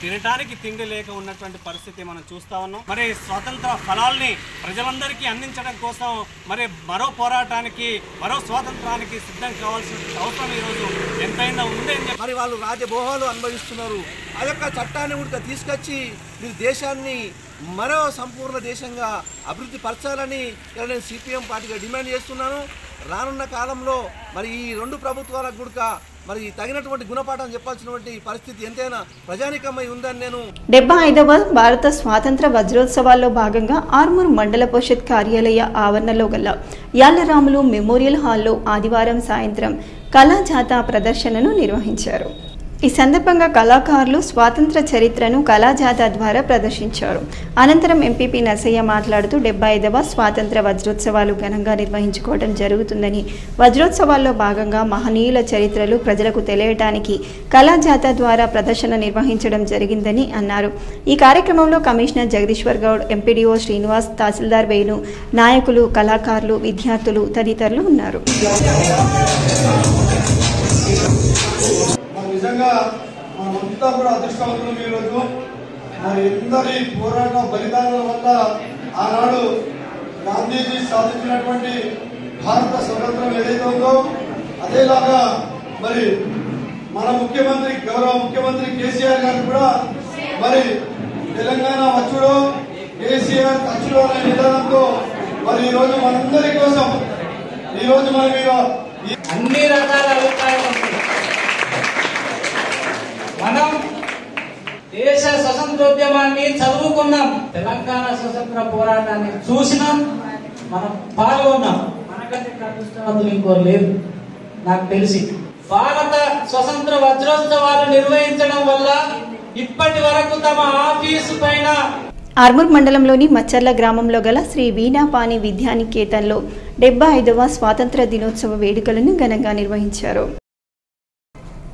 తినటానికి తిండి లేక ఉన్నటువంటి పరిస్థితి మనం చూస్తా ఉన్నాం. మరి స్వాతంత్ర ఫలాల్ని ప్రజలందరికీ అందించడం కోసం మరి మరో పోరాటానికి మరో స్వాతంత్రానికి సిద్ధం కావాల్సిన అవసరం ఈరోజు ఎంతైనా ఉంది మరి వాళ్ళు రాజభోహాలు అనుభవిస్తున్నారు. ఆ యొక్క చట్టాన్ని కూడా తీసుకొచ్చి మీరు దేశాన్ని మరో సంపూర్ణ దేశంగా అభివృద్ధి పరచాలని నేను సిపిఎం పార్టీగా డిమాండ్ చేస్తున్నాను. రానున్న కాలంలో మరి ఈ రెండు ప్రభుత్వాలకు గుడక మరి తగినటువంటి గుణపాఠం చెప్పాల్సినటువంటి పరిస్థితి ఎంతైనా ప్రజానికమై ఉందని నేను డెబ్బై ఐదవ భారత స్వాతంత్ర వజ్రోత్సవాల్లో భాగంగా ఆర్మూర్ మండల పరిషత్ కార్యాలయ ఆవరణలో గల యాళ్ళరాములు మెమోరియల్ హాల్లో ఆదివారం సాయంత్రం కళాజాత ప్రదర్శనను నిర్వహించారు. ఈ సందర్భంగా కళాకారులు స్వాతంత్ర చరిత్రను కళాజాథా ద్వారా ప్రదర్శించారు. అనంతరం ఎంపీపీ నరసయ్య మాట్లాడుతూ డెబ్బై ఐదవ స్వాతంత్ర వజ్రోత్సవాలు ఘనంగా నిర్వహించుకోవడం జరుగుతుందని వజ్రోత్సవాల్లో భాగంగా మహనీయుల చరిత్రలు ప్రజలకు తెలియటానికి కళాజాథా ద్వారా ప్రదర్శన నిర్వహించడం జరిగిందని అన్నారు. ఈ కార్యక్రమంలో కమిషనర్ జగదీశ్వర్ గౌడ్ ఎంపీడీఓ శ్రీనివాస్ తహసీల్దార్ వేణు నాయకులు కళాకారులు విద్యార్థులు తదితరులు ఉన్నారు. నిజంగా మనమంతా కూడా అదృష్టవంతులం ఈరోజు మరి ఎందరి పోరాట బలిదానాల వల్ల ఆనాడు గాంధీజీ సాధించినటువంటి భారత స్వతంత్రం ఏదైతే ఉందో అదేలాగా మరి మన ముఖ్యమంత్రి గౌరవ ముఖ్యమంత్రి కేసీఆర్ గారు కూడా మరి తెలంగాణ వచ్చుడు కేసీఆర్ ఖర్చుడు అనే విధానంతో మరి ఈరోజు మనందరి కోసం ఈరోజు మన మీద అన్ని రకాల అభిప్రాయాలు మనం దేశ స్వతంత్రోద్యమాన్ని చదువుకున్నాం తెలంగాణ స్వతంత్ర పోరాటాన్ని చూసినాం మనం పాల్గొన్నాం. మనకంటే అదృష్టవంతులు ఇంకో లేదు. నాకు తెలిసి భారత స్వతంత్ర వజ్రోత్సవాలు నిర్వహించడం వల్ల ఇప్పటి వరకు తమ ఆఫీసు పైన ఆర్మూర్ మండలంలోని మచ్చర్ల గ్రామంలో గల శ్రీ వీణాపాణి విద్యానికేతన్లో డెబ్బై ఐదవ స్వాతంత్ర దినోత్సవ వేడుకలను ఘనంగా నిర్వహించారు.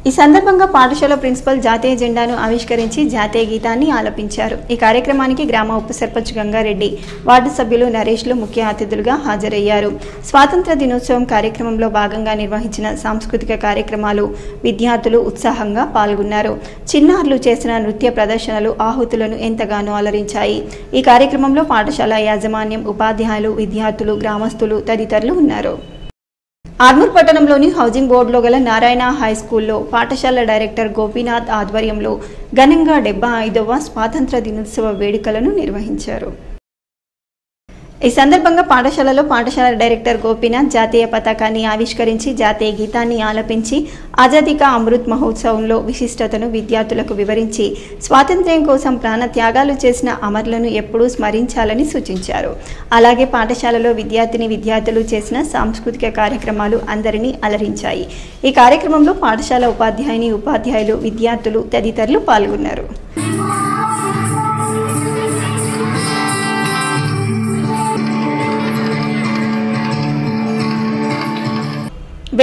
ఈ సందర్భంగా పాఠశాల ప్రిన్సిపల్ జాతీయ జెండాను ఆవిష్కరించి జాతీయ గీతాన్ని ఆలపించారు. ఈ కార్యక్రమానికి గ్రామ ఉప సర్పంచ్ గంగారెడ్డి వార్డు సభ్యులు నరేష్లు ముఖ్య అతిథులుగా హాజరయ్యారు. స్వాతంత్ర దినోత్సవం కార్యక్రమంలో భాగంగా నిర్వహించిన సాంస్కృతిక కార్యక్రమాలు విద్యార్థులు ఉత్సాహంగా పాల్గొన్నారు. చిన్నారులు చేసిన నృత్య ప్రదర్శనలు ఆహుతులను ఎంతగానో అలరించాయి. ఈ కార్యక్రమంలో పాఠశాల యాజమాన్యం ఉపాధ్యాయులు విద్యార్థులు గ్రామస్తులు తదితరులు ఉన్నారు. ఆర్మూర్ పట్టణంలోని హౌసింగ్ బోర్డులో గల నారాయణ హై స్కూల్లో పాఠశాల డైరెక్టర్ గోపీనాథ్ ఆధ్వర్యంలో ఘనంగా డెబ్బై ఐదవ స్వాతంత్ర దినోత్సవ వేడుకలను నిర్వహించారు. ఈ సందర్భంగా పాఠశాలలో పాఠశాల డైరెక్టర్ గోపీనాథ్ జాతీయ పతాకాన్ని ఆవిష్కరించి జాతీయ గీతాన్ని ఆలపించి ఆజాదీకా అమృత్ మహోత్సవంలో విశిష్టతను విద్యార్థులకు వివరించి స్వాతంత్ర్యం కోసం ప్రాణ త్యాగాలు చేసిన అమరులను ఎప్పుడూ స్మరించాలని సూచించారు. అలాగే పాఠశాలలో విద్యార్థిని విద్యార్థులు చేసిన సాంస్కృతిక కార్యక్రమాలు అందరినీ అలరించాయి. ఈ కార్యక్రమంలో పాఠశాల ఉపాధ్యాయుని ఉపాధ్యాయులు విద్యార్థులు తదితరులు పాల్గొన్నారు.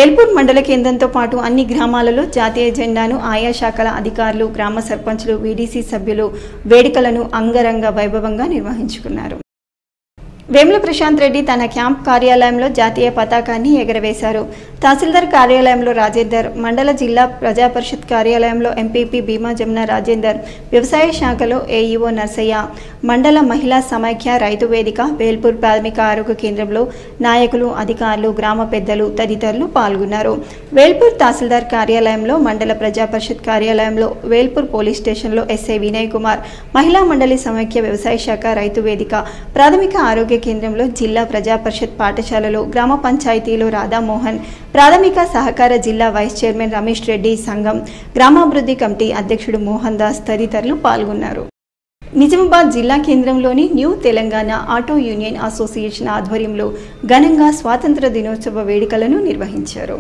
బెల్పూర్ మండల కేంద్రంతో పాటు అన్ని గ్రామాలలో జాతీయ జెండాను ఆయా శాఖల అధికారులు గ్రామ సర్పంచ్లు వీడీసీ సభ్యులు వేడుకలను అంగరంగ వైభవంగా నిర్వహించుకున్నారు. వేముల ప్రశాంత్ రెడ్డి తన క్యాంప్ కార్యాలయంలో జాతీయ పతాకాన్ని ఎగరవేశారు. తహసీల్దార్ కార్యాలయంలో రాజేందర్ మండల జిల్లా ప్రజా పరిషత్ కార్యాలయంలో ఎంపీపీ భీమా జమున రాజేందర్ వ్యవసాయ శాఖలో ఏఈఓ నర్సయ్య మండల మహిళా సమైక్య రైతు వేదిక వేల్పూర్ ప్రాథమిక ఆరోగ్య కేంద్రంలో నాయకులు అధికారులు గ్రామ పెద్దలు తదితరులు పాల్గొన్నారు. వేల్పూర్ తహసీల్దార్ కార్యాలయంలో మండల ప్రజా పరిషత్ కార్యాలయంలో వేల్పూర్ పోలీస్ స్టేషన్లో ఎస్ఐ వినయ్ కుమార్ మహిళా మండలి సమైక్య వ్యవసాయ శాఖ రైతు వేదిక ప్రాథమిక ఆరోగ్య కేంద్రంలో జిల్లా ప్రజా పరిషత్ పాఠశాలలో గ్రామ పంచాయతీలో రాధామోహన్ ప్రాథమిక సహకార జిల్లా వైస్ చైర్మన్ రమేష్ రెడ్డి సంఘం గ్రామాభివృద్ధి కమిటీ అధ్యక్షుడు మోహన్ దాస్ తదితరులు పాల్గొన్నారు. నిజామాబాద్ జిల్లా కేంద్రంలోని new Telangana auto union association ఆధ్వర్యంలో ఘనంగా స్వాతంత్ర దినోత్సవ వేడుకలను నిర్వహించారు.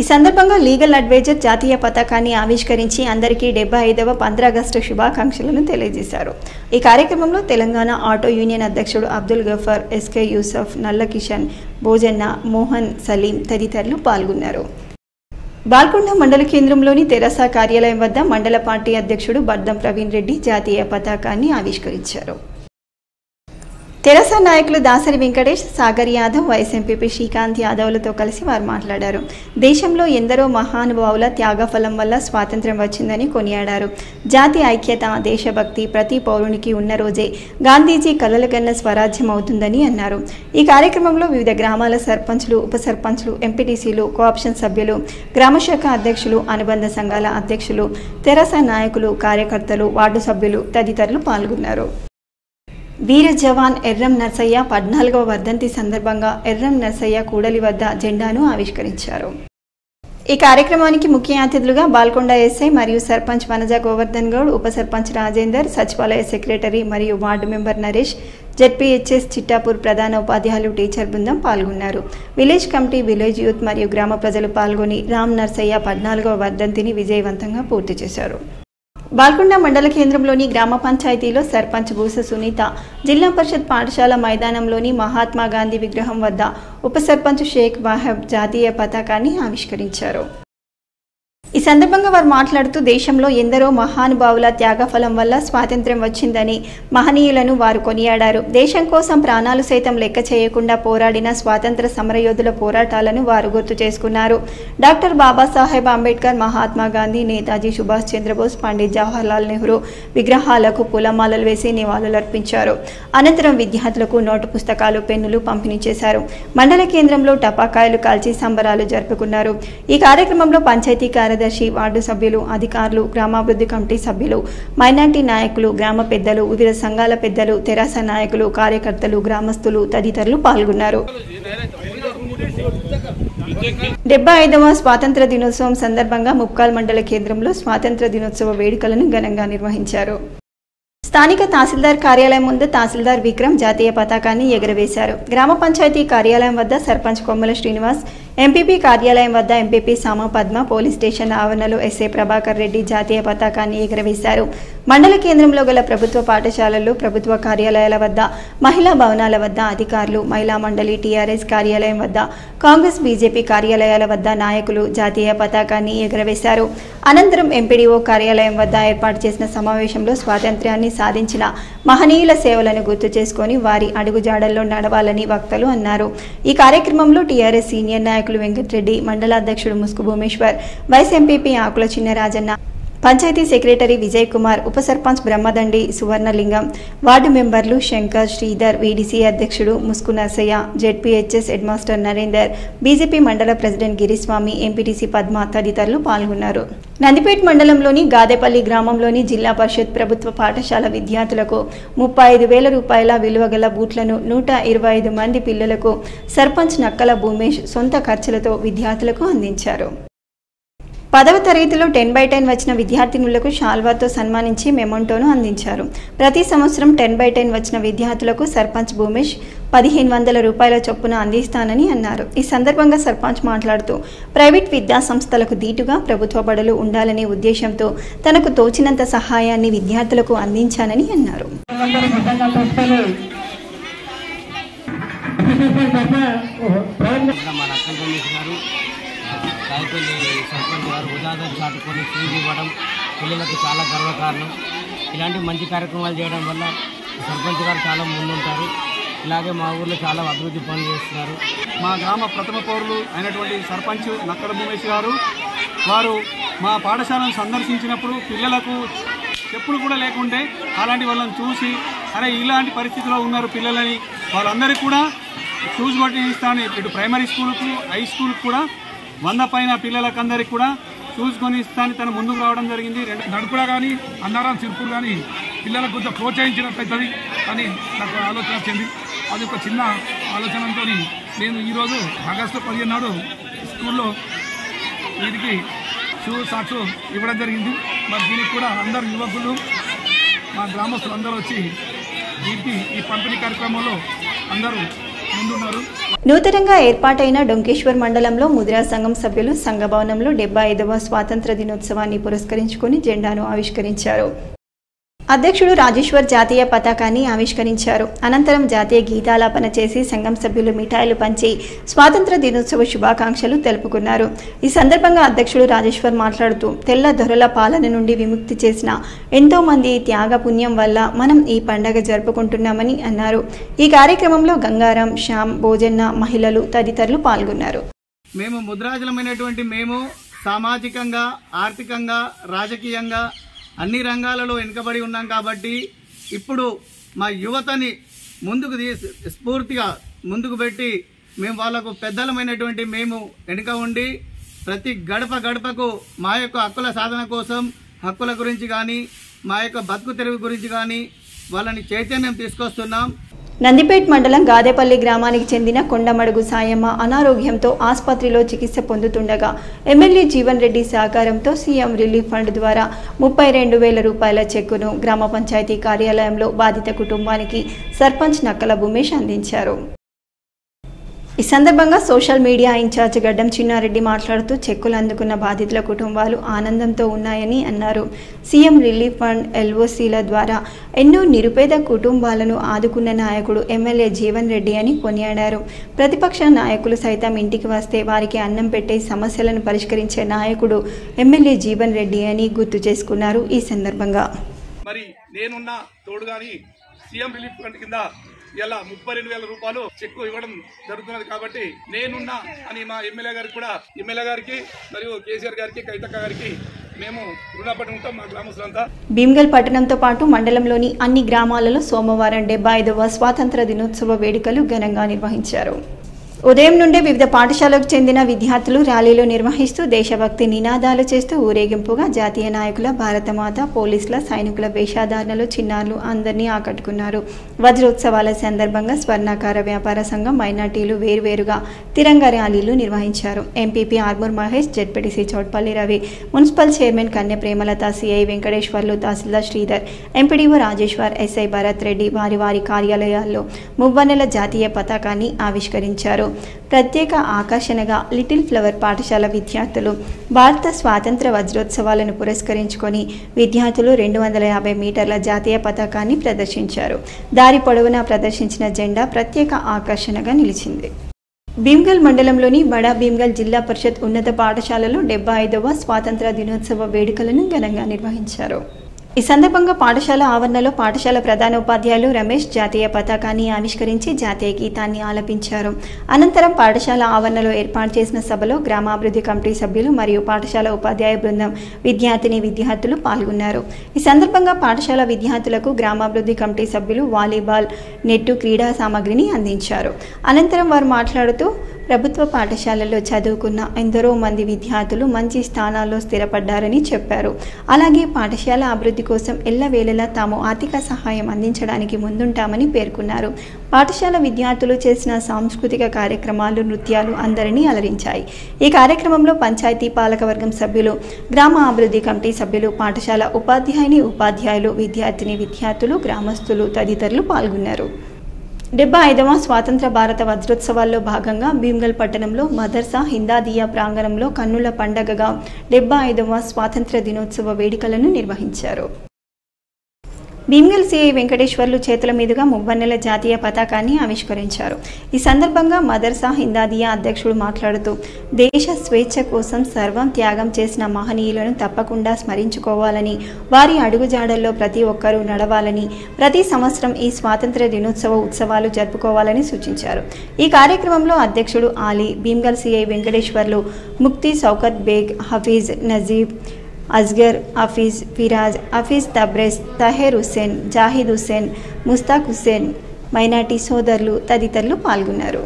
ఈ సందర్భంగా లీగల్ అడ్వైజర్ జాతీయ పతాకాన్ని ఆవిష్కరించి అందరికీ డెబ్బై ఐదవ పంద్రాగస్టు శుభాకాంక్షలను తెలియజేశారు. ఈ కార్యక్రమంలో తెలంగాణ ఆటో యూనియన్ అధ్యక్షుడు అబ్దుల్ గఫర్ ఎస్కే యూసఫ్ నల్ల కిషన్ భోజన్న మోహన్ సలీం తదితరులు పాల్గొన్నారు. బాల్కొండ మండల కేంద్రంలోని తెరాస కార్యాలయం వద్ద మండల పార్టీ అధ్యక్షుడు బర్దం ప్రవీణ్ రెడ్డి జాతీయ పతాకాన్ని ఆవిష్కరించారు. తెరాస నాయకులు దాసరి వెంకటేష్ సాగర్ యాదవ్ వైస్ ఎంపీపీ శ్రీకాంత్ యాదవ్లతో కలిసి వారు మాట్లాడారు. దేశంలో ఎందరో మహానుభావుల త్యాగఫలం వల్ల స్వాతంత్ర్యం వచ్చిందని కొనియాడారు. జాతి ఐక్యత దేశభక్తి ప్రతి పౌరునికి ఉన్న రోజే గాంధీజీ కలలకన్న స్వరాజ్యం అవుతుందని అన్నారు. ఈ కార్యక్రమంలో వివిధ గ్రామాల సర్పంచ్లు ఉప సర్పంచ్లు ఎంపీటీసీలు కోఆప్షన్ సభ్యులు గ్రామశాఖ అధ్యక్షులు అనుబంధ సంఘాల అధ్యక్షులు తెరాస నాయకులు కార్యకర్తలు వార్డు సభ్యులు తదితరులు పాల్గొన్నారు. వీర జవాన్ ఎర్రం నర్సయ్య పద్నాలుగవ వర్ధంతి సందర్భంగా ఎర్రం నర్సయ్య కూడలి వద్ద జెండాను ఆవిష్కరించారు. ఈ కార్యక్రమానికి ముఖ్య అతిథులుగా బాల్కొండ ఎస్ఐ మరియు సర్పంచ్ వనజ గోవర్ధన్ గౌడ్ ఉప సర్పంచ్ రాజేందర్ సచివాలయ సెక్రటరీ మరియు ward member Naresh ZPHS Chittapur ప్రధాన ఉపాధ్యాయులు టీచర్ బృందం పాల్గొన్నారు. విలేజ్ కమిటీ విలేజ్ యూత్ మరియు గ్రామ ప్రజలు పాల్గొని రామ్ నర్సయ్య పద్నాలుగవ వర్ధంతిని విజయవంతంగా పూర్తి చేశారు. బాల్కొండ మండల కేంద్రంలోని గ్రామ పంచాయతీలో సర్పంచ్ బూస సునీత జిల్లా పరిషత్ పాఠశాల మైదానంలోని మహాత్మా గాంధీ విగ్రహం వద్ద ఉప సర్పంచ్ షేక్ వాహబ్ జాతీయ పతాకాన్ని ఆవిష్కరించారు. ఈ సందర్భంగా వారు మాట్లాడుతూ దేశంలో ఎందరో మహానుభావుల త్యాగఫలం వల్ల స్వాతంత్ర్యం వచ్చిందని మహనీయులను వారు కొనియాడారు. దేశం కోసం ప్రాణాలు సైతం లెక్క చేయకుండా పోరాడిన స్వాతంత్ర సమరయోధుల పోరాటాలను వారు గుర్తు చేసుకున్నారు. డాక్టర్ బాబాసాహెబ్ అంబేద్కర్ మహాత్మా గాంధీ నేతాజీ సుభాష్ చంద్రబోస్ పండిత్ జవహర్లాల్ నెహ్రూ విగ్రహాలకు పూలమాలలు వేసి నివాళులర్పించారు. అనంతరం విద్యార్థులకు నోటు పుస్తకాలు పెన్నులు పంపిణీ చేశారు. మండల కేంద్రంలో టపాకాయలు కాల్చి సంబరాలు జరుపుకున్నారు. ఈ కార్యక్రమంలో పంచాయతీ కార్యదర్శి వార్డు సభ్యులు అధికారులు గ్రామాభివృద్ధి కమిటీ సభ్యులు మైనార్టీ నాయకులు గ్రామ పెద్దలు వివిధ సంఘాల పెద్దలు తెరాస నాయకులు కార్యకర్తలు గ్రామస్తులు తదితరులు పాల్గొన్నారు. డెబ్బై ఐదవ స్వాతంత్ర దినోత్సవం సందర్భంగా ముప్కాల్ మండల కేంద్రంలో స్వాతంత్ర దినోత్సవ వేడుకలను ఘనంగా నిర్వహించారు. స్థానిక తహసీల్దార్ కార్యాలయం ముందు తహసీల్దార్ విక్రమ్ జాతీయ పతాకాన్ని ఎగురవేశారు. గ్రామ పంచాయతీ కార్యాలయం వద్ద సర్పంచ్ కొమ్మల శ్రీనివాస్ ఎంపీపీ కార్యాలయం వద్ద MPP Sama Padma police station ఆవరణలో ఎస్ఏ ప్రభాకర్ రెడ్డి జాతీయ పతాకాన్ని ఎగురవేశారు. మండల కేంద్రంలో గల ప్రభుత్వ పాఠశాలల్లో ప్రభుత్వ కార్యాలయాల వద్ద మహిళా భవనాల వద్ద అధికారులు మహిళా మండలి టీఆర్ఎస్ కార్యాలయం వద్ద కాంగ్రెస్ బీజేపీ కార్యాలయాల వద్ద నాయకులు జాతీయ పతాకాన్ని ఎగురవేశారు. అనంతరం ఎంపీడీఓ కార్యాలయం వద్ద ఏర్పాటు చేసిన సమావేశంలో స్వాతంత్ర్యాన్ని సాధించిన మహనీయుల సేవలను గుర్తు చేసుకొని వారి అడుగుజాడల్లో నడవాలని వక్తలు అన్నారు. ఈ కార్యక్రమంలో టీఆర్ఎస్ సీనియర్ నాయకులు Venkatareddy మండలాధ్యక్షుడు Musugu Bhumeshwar vice MPP Akula Chinnarajanna panchayat secretary Vijay Kumar ఉప సర్పంచ్ బ్రహ్మదండి సువర్ణలింగం వార్డు మెంబర్లు శంకర్ శ్రీధర్ వీడీసీ అధ్యక్షుడు Musku Narsaiah ZPHS head master Narender BJP మండల ప్రెసిడెంట్ గిరిస్వామి ఎంపీటీసీ పద్మ తదితరులు పాల్గొన్నారు. నందిపేట్ మండలంలోని గాదేపల్లి గ్రామంలోని జిల్లా పరిషత్ ప్రభుత్వ పాఠశాల విద్యార్థులకు ముప్పై ఐదు వేల రూపాయల విలువగల బూట్లను నూట ఇరవై ఐదు మంది పిల్లలకు సర్పంచ్ నక్కల భూమేష్ సొంత ఖర్చులతో విద్యార్థులకు అందించారు. పదవ తరగతిలో టెన్ బై టెన్ వచ్చిన విద్యార్థినులకు షాల్వాతో సన్మానించి మెమోంటోను అందించారు. ప్రతి సంవత్సరం టెన్ బై టెన్ వచ్చిన విద్యార్థులకు సర్పంచ్ భూమేష్ పదిహేను వందల రూపాయల చొప్పున అందిస్తానని అన్నారు. ఈ సందర్భంగా సర్పంచ్ మాట్లాడుతూ ప్రైవేట్ విద్యా సంస్థలకు దీటుగా ప్రభుత్వ బడులు ఉండాలనే ఉద్దేశంతో తనకు తోచినంత సహాయాన్ని విద్యార్థులకు అందించానని అన్నారు. మన రాయపల్లి సర్పంచ్ గారు ఉదాహరణ చాటుకొని ఫీజు ఇవ్వడం పిల్లలకు చాలా గర్వకారణం. ఇలాంటి మంచి కార్యక్రమాలు చేయడం వల్ల సర్పంచ్ గారు చాలా ముందుంటారు. ఇలాగే మా ఊర్లో చాలా అభివృద్ధి పనులు చేస్తున్నారు. మా గ్రామ ప్రథమ పౌరులు అయినటువంటి సర్పంచ్ నక్కడ భూమేష్ గారు వారు మా పాఠశాలను సందర్శించినప్పుడు పిల్లలకు చెప్పులు కూడా లేకుంటే అలాంటి వాళ్ళని చూసి అరే ఇలాంటి పరిస్థితిలో ఉన్నారు పిల్లలని వాళ్ళందరికీ కూడా షూస్ కొట్టి ఇస్తాను ఇటు ప్రైమరీ స్కూల్కు హై స్కూల్కి కూడా వంద పైన పిల్లలకందరికి కూడా చూసుకొని ఇస్తాను తను ముందుకు రావడం జరిగింది. రెండు కానీ అన్నారం సిర్పూర్ కానీ పిల్లలకు కొంచెం ప్రోత్సహించినట్లయితుంది అని నాకు ఆలోచన వచ్చింది. అది ఒక చిన్న ఆలోచనతో నేను ఈరోజు ఆగస్టు పదిహేను నాడు స్కూల్లో వీరికి షూ సాక్స్ ఇవ్వడం జరిగింది. మరి దీనికి కూడా అందరు యువకులు మా గ్రామస్తులు అందరూ వచ్చి దీనికి ఈ పంపిణీ కార్యక్రమంలో అందరూ ముందున్నారు. నూతనంగా ఏర్పాటైన డొంకేశ్వర్ మండలంలో ముద్రా సంఘం సభ్యులు సంఘభవనంలో డెబ్బై ఐదవ స్వాతంత్ర దినోత్సవాన్ని పురస్కరించుకుని జెండాను ఆవిష్కరించారు. అధ్యక్షుడు రాజేశ్వర్ జాతీయ పతాకాన్ని ఆవిష్కరించారు. అనంతరం జాతీయ గీతాలాపన చేసి సంఘం సభ్యులు మిఠాయిలు పంచి స్వాతంత్ర దినోత్సవ శుభాకాంక్షలు తెలుపుకున్నారు. ఈ సందర్భంగా అధ్యక్షుడు రాజేశ్వర్ మాట్లాడుతూ తెల్ల దొరల పాలన నుండి విముక్తి చేసిన ఎంతో మంది త్యాగ పుణ్యం వల్ల మనం ఈ పండగ జరుపుకుంటున్నామని అన్నారు. ఈ కార్యక్రమంలో గంగారాం శ్యామ్ భోజన్న మహిళలు తదితరులు పాల్గొన్నారు. మేము ముద్రాజలమైనటువంటి మేము సామాజికంగా ఆర్థికంగా రాజకీయంగా అన్ని రంగాలలో వెనుకబడి ఉన్నాం కాబట్టి ఇప్పుడు మా యువతని ముందుకు తీసి స్ఫూర్తిగా ముందుకు పెట్టి మేము వాళ్ళకు పెద్దలమైనటువంటి మేము వెనుక ఉండి ప్రతి గడప గడపకు మా యొక్క హక్కుల సాధన కోసం హక్కుల గురించి కానీ మా యొక్క బతుకు తెరువు గురించి కానీ వాళ్ళని చైతన్యం తీసుకొస్తున్నాం. నందిపేట్ మండలం గాదేపల్లి గ్రామానికి చెందిన కొండమడుగు సాయమ్మ అనారోగ్యంతో ఆసుపత్రిలో చికిత్స పొందుతుండగా ఎమ్మెల్యే జీవన్ రెడ్డి సహకారంతో సీఎం రిలీఫ్ ఫండ్ ద్వారా ముప్పై రెండు వేల రూపాయల చెక్కును గ్రామ పంచాయతీ కార్యాలయంలో బాధిత కుటుంబానికి సర్పంచ్ నక్కల భూమేష్ అందించారు. ఈ సందర్భంగా సోషల్ మీడియా ఇన్ఛార్జ్ గడ్డం చిన్నారెడ్డి మాట్లాడుతూ చెక్కులు అందుకున్న బాధితుల కుటుంబాలు ఆనందంతో ఉన్నాయని అన్నారు. సీఎం రిలీఫ్ ఫండ్ ఎల్ఓసీల ద్వారా ఎన్నో నిరుపేద కుటుంబాలను ఆదుకున్న నాయకుడు ఎమ్మెల్యే జీవన్ రెడ్డి అని కొనియాడారు. ప్రతిపక్ష నాయకులు సైతం ఇంటికి వస్తే వారికి అన్నం పెట్టే సమస్యలను పరిష్కరించే నాయకుడు ఎమ్మెల్యే జీవన్ రెడ్డి అని గుర్తు చేసుకున్నారు ఈ సందర్భంగా. మరి నేనున్న తోడుగాని సీఎం రిలీఫ్ ఫండ్ కింద ఇలా ముప్పై రెండు వేల రూపాయలు చెక్కు ఇవ్వడం జరుగుతున్నది కాబట్టి నేనున్నా అని మా ఎమ్మెల్యే గారికి కూడా ఎమ్మెల్యే గారికి మరియు కేసీఆర్ గారికి కవితక్క గారికి మేము మా భీమ్గల్ పట్టణంతో పాటు మండలంలోని అన్ని గ్రామాలలో సోమవారం డెబ్బై ఐదవ స్వాతంత్ర దినోత్సవ వేడుకలు ఘనంగా నిర్వహించారు. ఉదయం నుండే వివిధ పాఠశాలకు చెందిన విద్యార్థులు ర్యాలీలు నిర్వహిస్తూ దేశభక్తి నినాదాలు చేస్తూ ఊరేగింపుగా జాతీయ నాయకుల భారతమాత పోలీసుల సైనికుల వేషధారణలు చిన్నారులు అందరినీ ఆకట్టుకున్నారు. వజ్రోత్సవాల సందర్భంగా స్వర్ణాకార వ్యాపార సంఘం మైనార్టీలు వేరువేరుగా తిరంగ ర్యాలీలు నిర్వహించారు. MPP Armoor Mahesh ZPTC Choutpally Ravi municipal chairman Kanya Premalatha CI Venkateshwarlu tahsildar Sridhar MPDO Rajeshwar SI Bharath Reddy వారి వారి కార్యాలయాల్లో మువ్వన్నెల జాతీయ పతాకాన్ని ఆవిష్కరించారు. ప్రత్యేక ఆకర్షణగా లిటిల్ ఫ్లవర్ పాఠశాల విద్యార్థులు భారత స్వాతంత్ర వజ్రోత్సవాలను పురస్కరించుకొని విద్యార్థులు రెండు వందల యాభై మీటర్ల జాతీయ పతాకాన్ని ప్రదర్శించారు. దారి పొడవునా ప్రదర్శించిన జెండా ప్రత్యేక ఆకర్షణగా నిలిచింది. భీమ్గల్ మండలంలోని బడా భీమ్గల్ జిల్లా పరిషత్ ఉన్నత పాఠశాలలో డెబ్బై ఐదవ స్వాతంత్ర దినోత్సవ వేడుకలను ఘనంగా నిర్వహించారు. ఈ సందర్భంగా పాఠశాల ఆవరణలో పాఠశాల ప్రధాన ఉపాధ్యాయులు రమేష్ జాతీయ పతాకాన్ని ఆవిష్కరించి జాతీయ గీతాన్ని ఆలపించారు. అనంతరం పాఠశాల ఆవరణలో ఏర్పాటు చేసిన సభలో గ్రామాభివృద్ధి కమిటీ సభ్యులు మరియు పాఠశాల ఉపాధ్యాయ బృందం విద్యార్థిని విద్యార్థులు పాల్గొన్నారు. ఈ సందర్భంగా పాఠశాల విద్యార్థులకు గ్రామాభివృద్ధి కమిటీ సభ్యులు వాలీబాల్ నెట్టు క్రీడా సామాగ్రిని అందించారు. అనంతరం వారు మాట్లాడుతూ ప్రభుత్వ పాఠశాలలో చదువుకున్న ఎందరో మంది విద్యార్థులు మంచి స్థానాల్లో స్థిరపడ్డారని చెప్పారు. అలాగే పాఠశాల అభివృద్ధి కోసం ఎల్లవేళలా తాము ఆర్థిక సహాయం అందించడానికి ముందుంటామని పేర్కొన్నారు. పాఠశాల విద్యార్థులు చేసిన సాంస్కృతిక కార్యక్రమాలు నృత్యాలు అందరినీ అలరించాయి. ఈ కార్యక్రమంలో పంచాయతీ పాలకవర్గం సభ్యులు గ్రామ అభివృద్ధి కమిటీ సభ్యులు పాఠశాల ఉపాధ్యాయుని ఉపాధ్యాయులు విద్యార్థిని విద్యార్థులు గ్రామస్తులు తదితరులు పాల్గొన్నారు. డెబ్బై ఐదవ స్వాతంత్ర భారత వజ్రోత్సవాల్లో భాగంగా భీమ్గల్ పట్టణంలో మదర్సా హిందాదియా ప్రాంగణంలో కన్నుల పండగగా డెబ్బై ఐదవ స్వాతంత్ర దినోత్సవ వేడుకలను నిర్వహించారు. భీమ్గల్ సిఐ వెంకటేశ్వర్లు చేతుల మీదుగా మువ్వన్నెల జాతీయ పతాకాన్ని ఆవిష్కరించారు. ఈ సందర్భంగా మదర్సా హిందాదియా అధ్యక్షుడు మాట్లాడుతూ దేశ స్వేచ్ఛ కోసం సర్వం త్యాగం చేసిన మహనీయులను తప్పకుండా స్మరించుకోవాలని వారి అడుగుజాడల్లో ప్రతి ఒక్కరూ నడవాలని ప్రతి సంవత్సరం ఈ స్వాతంత్ర దినోత్సవ ఉత్సవాలు జరుపుకోవాలని సూచించారు. ఈ కార్యక్రమంలో అధ్యక్షుడు ఆలీ భీమ్గల్ సిఐ వెంకటేశ్వర్లు ముక్తి సౌకత్ బేగ్ హఫీజ్ నజీబ్ అస్గర్ హఫీజ్ ఫిరాజ్ హఫీజ్ తబ్రెస్ తహేర్ హుస్సేన్ జాహిద్ హుస్సేన్ ముస్తాక్ హుస్సేన్ మైనార్టీ సోదరులు తదితరులు పాల్గొన్నారు.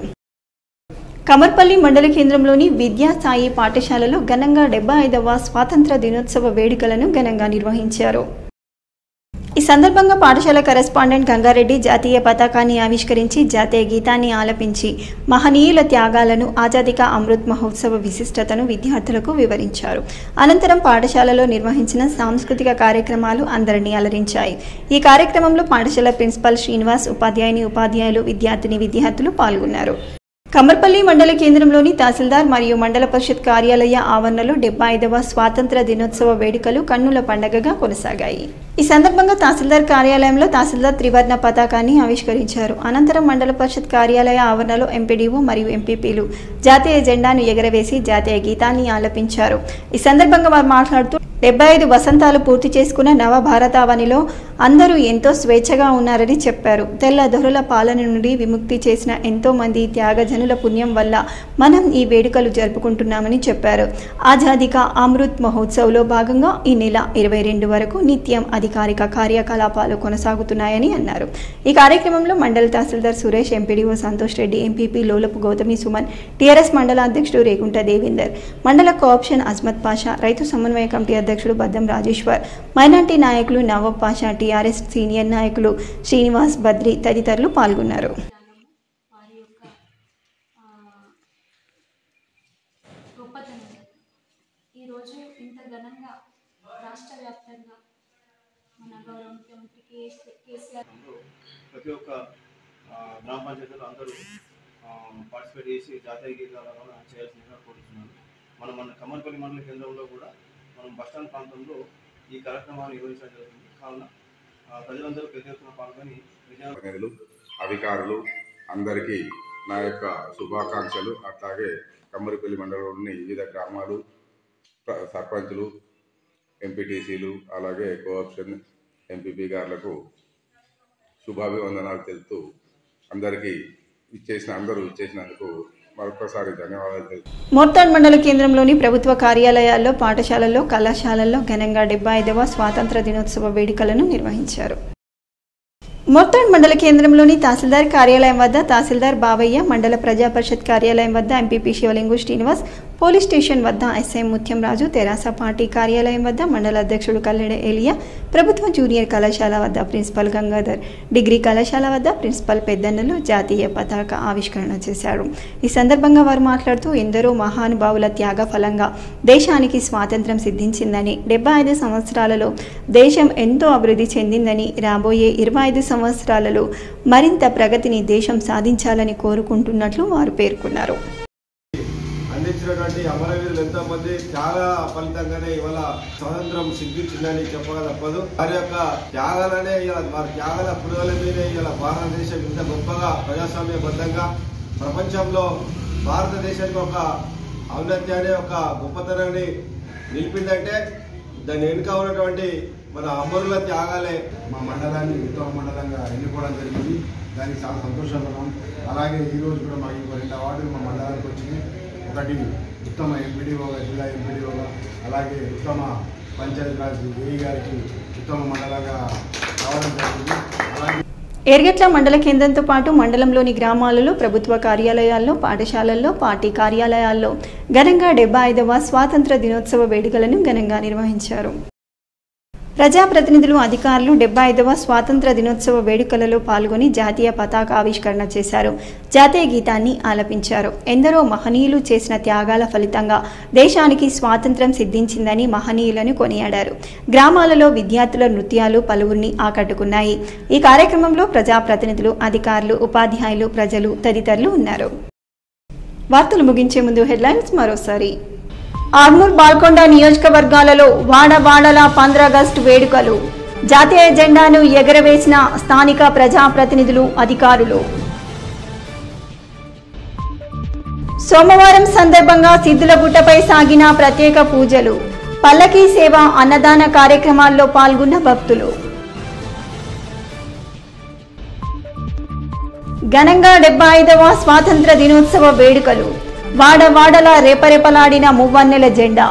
కమర్పల్లి మండల కేంద్రంలోని విద్యాసాయి పాఠశాలలో ఘనంగా డెబ్బై ఐదవ స్వాతంత్ర దినోత్సవ వేడుకలను ఘనంగా నిర్వహించారు. ఈ సందర్భంగా పాఠశాల కరెస్పాండెంట్ గంగారెడ్డి జాతీయ పతాకాన్ని ఆవిష్కరించి జాతీయ గీతాన్ని ఆలపించి మహనీయుల త్యాగాలను ఆజాదిక అమృత్ మహోత్సవ విశిష్టతను విద్యార్థులకు వివరించారు. అనంతరం పాఠశాలలో నిర్వహించిన సాంస్కృతిక కార్యక్రమాలు అందరినీ అలరించాయి. ఈ కార్యక్రమంలో పాఠశాల ప్రిన్సిపల్ శ్రీనివాస్ ఉపాధ్యాయుని ఉపాధ్యాయులు విద్యార్థిని విద్యార్థులు పాల్గొన్నారు. కమర్పల్లి మండల కేంద్రంలోని తహసీల్దార్ మరియు మండల పరిషత్ కార్యాలయ ఆవరణలో డెబ్బై ఐదవ స్వాతంత్ర దినోత్సవ వేడుకలు కన్నుల పండగగా కొనసాగాయి. ఈ సందర్భంగా తహసీల్దార్ కార్యాలయంలో తహసీల్దార్ త్రివర్ణ పతాకాన్ని ఆవిష్కరించారు. అనంతరం మండల పరిషత్ కార్యాలయ ఆవరణలో ఎంపీడీఓ మరియు ఎంపీపీలు జాతీయ జెండాను ఎగరవేసి జాతీయ గీతాన్ని ఆలపించారు. ఈ సందర్భంగా వారు మాట్లాడుతూ డెబ్బై ఐదు వసంతాలు పూర్తి చేసుకున్న నవ భారతావనిలో అందరూ ఎంతో స్వేచ్ఛగా ఉన్నారని చెప్పారు. తెల్ల దొరల పాలన నుండి విముక్తి చేసిన ఎంతో మంది త్యాగజనుల పుణ్యం వల్ల మనం ఈ వేడుకలు జరుపుకుంటున్నామని చెప్పారు. ఆజాదిక అమృత్ మహోత్సవ్లో భాగంగా ఈ నెల ఇరవై రెండు వరకు నిత్యం అధికారిక కార్యకలాపాలు కొనసాగుతున్నాయని అన్నారు. ఈ కార్యక్రమంలో మండల tahsildar Suresh MPDO Santosh Reddy MPP Lolapu Gautami Suman TRS మండల అధ్యక్షుడు రేగుంట దేవేందర్ మండల కోఆప్షన్ అజ్మత్ పాషా రైతు సమన్వయ కమిటీ అధ్యక్షుడు బద్దం రాజేశ్వర్ మైనార్టీ నాయకులు నవాబ్ పాషా టీఆర్ఎస్ సీనియర్ నాయకులు శ్రీనివాస్ బద్రి తదితరులు పాల్గొన్నారు. గొప్పతనం. ఈరోజు ఇంత ఘనంగా రాష్ట్ర వ్యాప్తంగా మన గౌరవ ముఖ్యమంత్రి కేసీఆర్ ప్రతి ఒక్క గ్రామ పంచాయతీలు అందరూ పార్టిసిపేట్ చేసి జాతీయ గీతాలను చేయాల్సిందిగా కోరుతున్నాను మనం మన కమ్మర్పల్లి మండల కేంద్రంలో కూడా మనం బస్టాండ్ ప్రాంతంలో ఈ కార్యక్రమాన్ని నిర్వహించడం జరుగుతుంది. కావున ప్రజలందరూ పెద్ద ఎత్తున పాల్గొని అధికారులు అందరికీ నా యొక్క శుభాకాంక్షలు. అట్లాగే కమ్మరిపల్లి మండలంలోని వివిధ గ్రామాలు సర్పంచులు ఎంపీటీసీలు అలాగే కోఆప్షన్ ఎంపీపీ గారులకు శుభాభివందనాలు తెలుపుతూ అందరికీ ఇచ్చేసిన అందరూ ఇచ్చేసినందుకు మరొకసారి మోర్తాడ్ మండల కేంద్రంలోని ప్రభుత్వ కార్యాలయాల్లో పాఠశాలల్లో కళాశాలల్లో ఘనంగా డెబ్బై ఐదవ స్వాతంత్ర దినోత్సవ వేడుకలను నిర్వహించారు. మొత్తాడ్ మండల కేంద్రంలోని తహసీల్దార్ కార్యాలయం వద్ద తహసీల్దార్ బావయ్య మండల ప్రజాపరిషత్ కార్యాలయం వద్ద MPP Shivalingu Srinivas police station వద్ద ఎస్ఐ ముత్యంరాజు తెరాస పార్టీ కార్యాలయం వద్ద మండల అధ్యక్షుడు కల్లెడ ఏలియా ప్రభుత్వ జూనియర్ కళాశాల వద్ద ప్రిన్సిపల్ గంగాధర్ డిగ్రీ కళాశాల వద్ద ప్రిన్సిపల్ పెద్దన్నలు జాతీయ పతాక ఆవిష్కరణ చేశారు. ఈ సందర్భంగా వారు మాట్లాడుతూ ఎందరో మహానుభావుల త్యాగ ఫలంగా దేశానికి స్వాతంత్ర్యం సిద్ధించిందని డెబ్బై ఐదు సంవత్సరాలలో దేశం ఎంతో అభివృద్ధి చెందిందని రాబోయే ఇరవై ఐదు సంవత్సరాలలో మరింత ప్రగతిని దేశం సాధించాలని కోరుకుంటున్నట్లు వారు పేర్కొన్నారు. చాలా ఫలితంగానే ఇవాళ స్వాతంత్రం సిద్ధించిందని చెప్పక తప్పదు వారి యొక్క త్యాగాలనే ఇలా వారి త్యాగాల పురుగుల మీదే ఇలా భారతదేశం ఇంత గొప్పగా ప్రజాస్వామ్యబద్ధంగా ప్రపంచంలో భారతదేశానికి ఒక ఔన్నత్యాన్ని ఒక గొప్పతనాన్ని నిలిపిందంటే దాని వెనుక ఉన్నటువంటి మన అమరుల త్యాగాలే. మా మండలాన్ని ఉత్తమ మండలంగా ఎన్నుకోవడం జరిగింది. దానికి చాలా సంతోషంగా ఉన్నాం. అలాగే ఈ రోజు కూడా మాకు ఇంకో రెండు అవార్డులు మా మండలానికి వచ్చింది ఒకటి ఉత్తమ ఎంపీడీఓగా జిల్లా ఎంపీడీఓగా అలాగే ఉత్తమ పంచాయతీరాజ్ ఏఈ గారికి ఉత్తమ మండలంగా రావడం జరిగింది. అలాగే ఎర్గట్ల మండల కేంద్రంతో పాటు మండలంలోని గ్రామాలలో ప్రభుత్వ కార్యాలయాల్లో పాఠశాలల్లో పార్టీ కార్యాలయాల్లో ఘనంగా డెబ్బై ఐదవ స్వాతంత్ర దినోత్సవ వేడుకలను ఘనంగా నిర్వహించారు. ప్రజాప్రతినిధులు అధికారులు డెబ్బై ఐదవ స్వాతంత్ర దినోత్సవ వేడుకలలో పాల్గొని జాతీయ పతాక ఆవిష్కరణ చేశారు. జాతీయ గీతాన్ని ఆలపించారు. ఎందరో మహనీయులు చేసిన త్యాగాల ఫలితంగా దేశానికి స్వాతంత్ర్యం సిద్ధించిందని మహనీయులను కొనియాడారు. గ్రామాలలో విద్యార్థుల నృత్యాలు పలువురిని ఆకట్టుకున్నాయి. ఈ కార్యక్రమంలో ప్రజాప్రతినిధులు అధికారులు ఉపాధ్యాయులు ప్రజలు తదితరులు ఉన్నారు. వార్తలు ముగించే ముందు హెడ్లైన్స్ మరోసారి. ఆర్మూర్ బాల్కొండ నియోజకవర్గాలలో వాడవాడల పంద్రాగస్టు వేడుకలు. జాతీయ జెండాను ఎగరవేసిన స్థానిక ప్రజాప్రతినిధులు అధికారులు. సోమవారం సందర్భంగా సిద్ధులగుట్టపై సాగిన ప్రత్యేక పూజలు. పల్లకీ సేవ అన్నదాన కార్యక్రమాల్లో పాల్గొన్న భక్తులు. ఘనంగా డెబ్బై ఐదవ స్వాతంత్ర దినోత్సవ వేడుకలు. వాడవాడల రేపరేపలాడిన మువ్వన్నెల జెండా.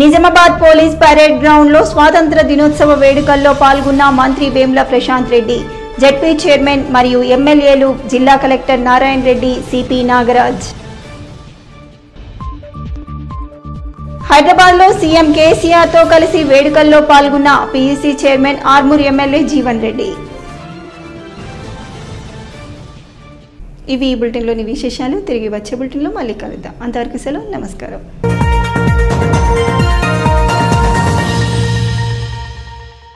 నిజామాబాద్ పోలీస్ పరేడ్ గ్రౌండ్లో స్వాతంత్ర దినోత్సవ వేడుకల్లో పాల్గొన్న మంత్రి వేముల ప్రశాంత్ రెడ్డి జడ్పీ చైర్మన్ మరియు ఎమ్మెల్యేలు జిల్లా కలెక్టర్ నారాయణ రెడ్డి సిపి నాగరాజ్. హైదరాబాద్లో సీఎం కేసీఆర్తో కలిసి వేడుకల్లో పాల్గొన్న PUC chairman Armoor MLA Jeevan Reddy. ఇవి ఈ బులెటిన్లోని విశేషాలు. తిరిగి వచ్చే బులెటిన్లో మళ్ళీ కలుద్దాం. అంతవరకు సెలవు. నమస్కారం.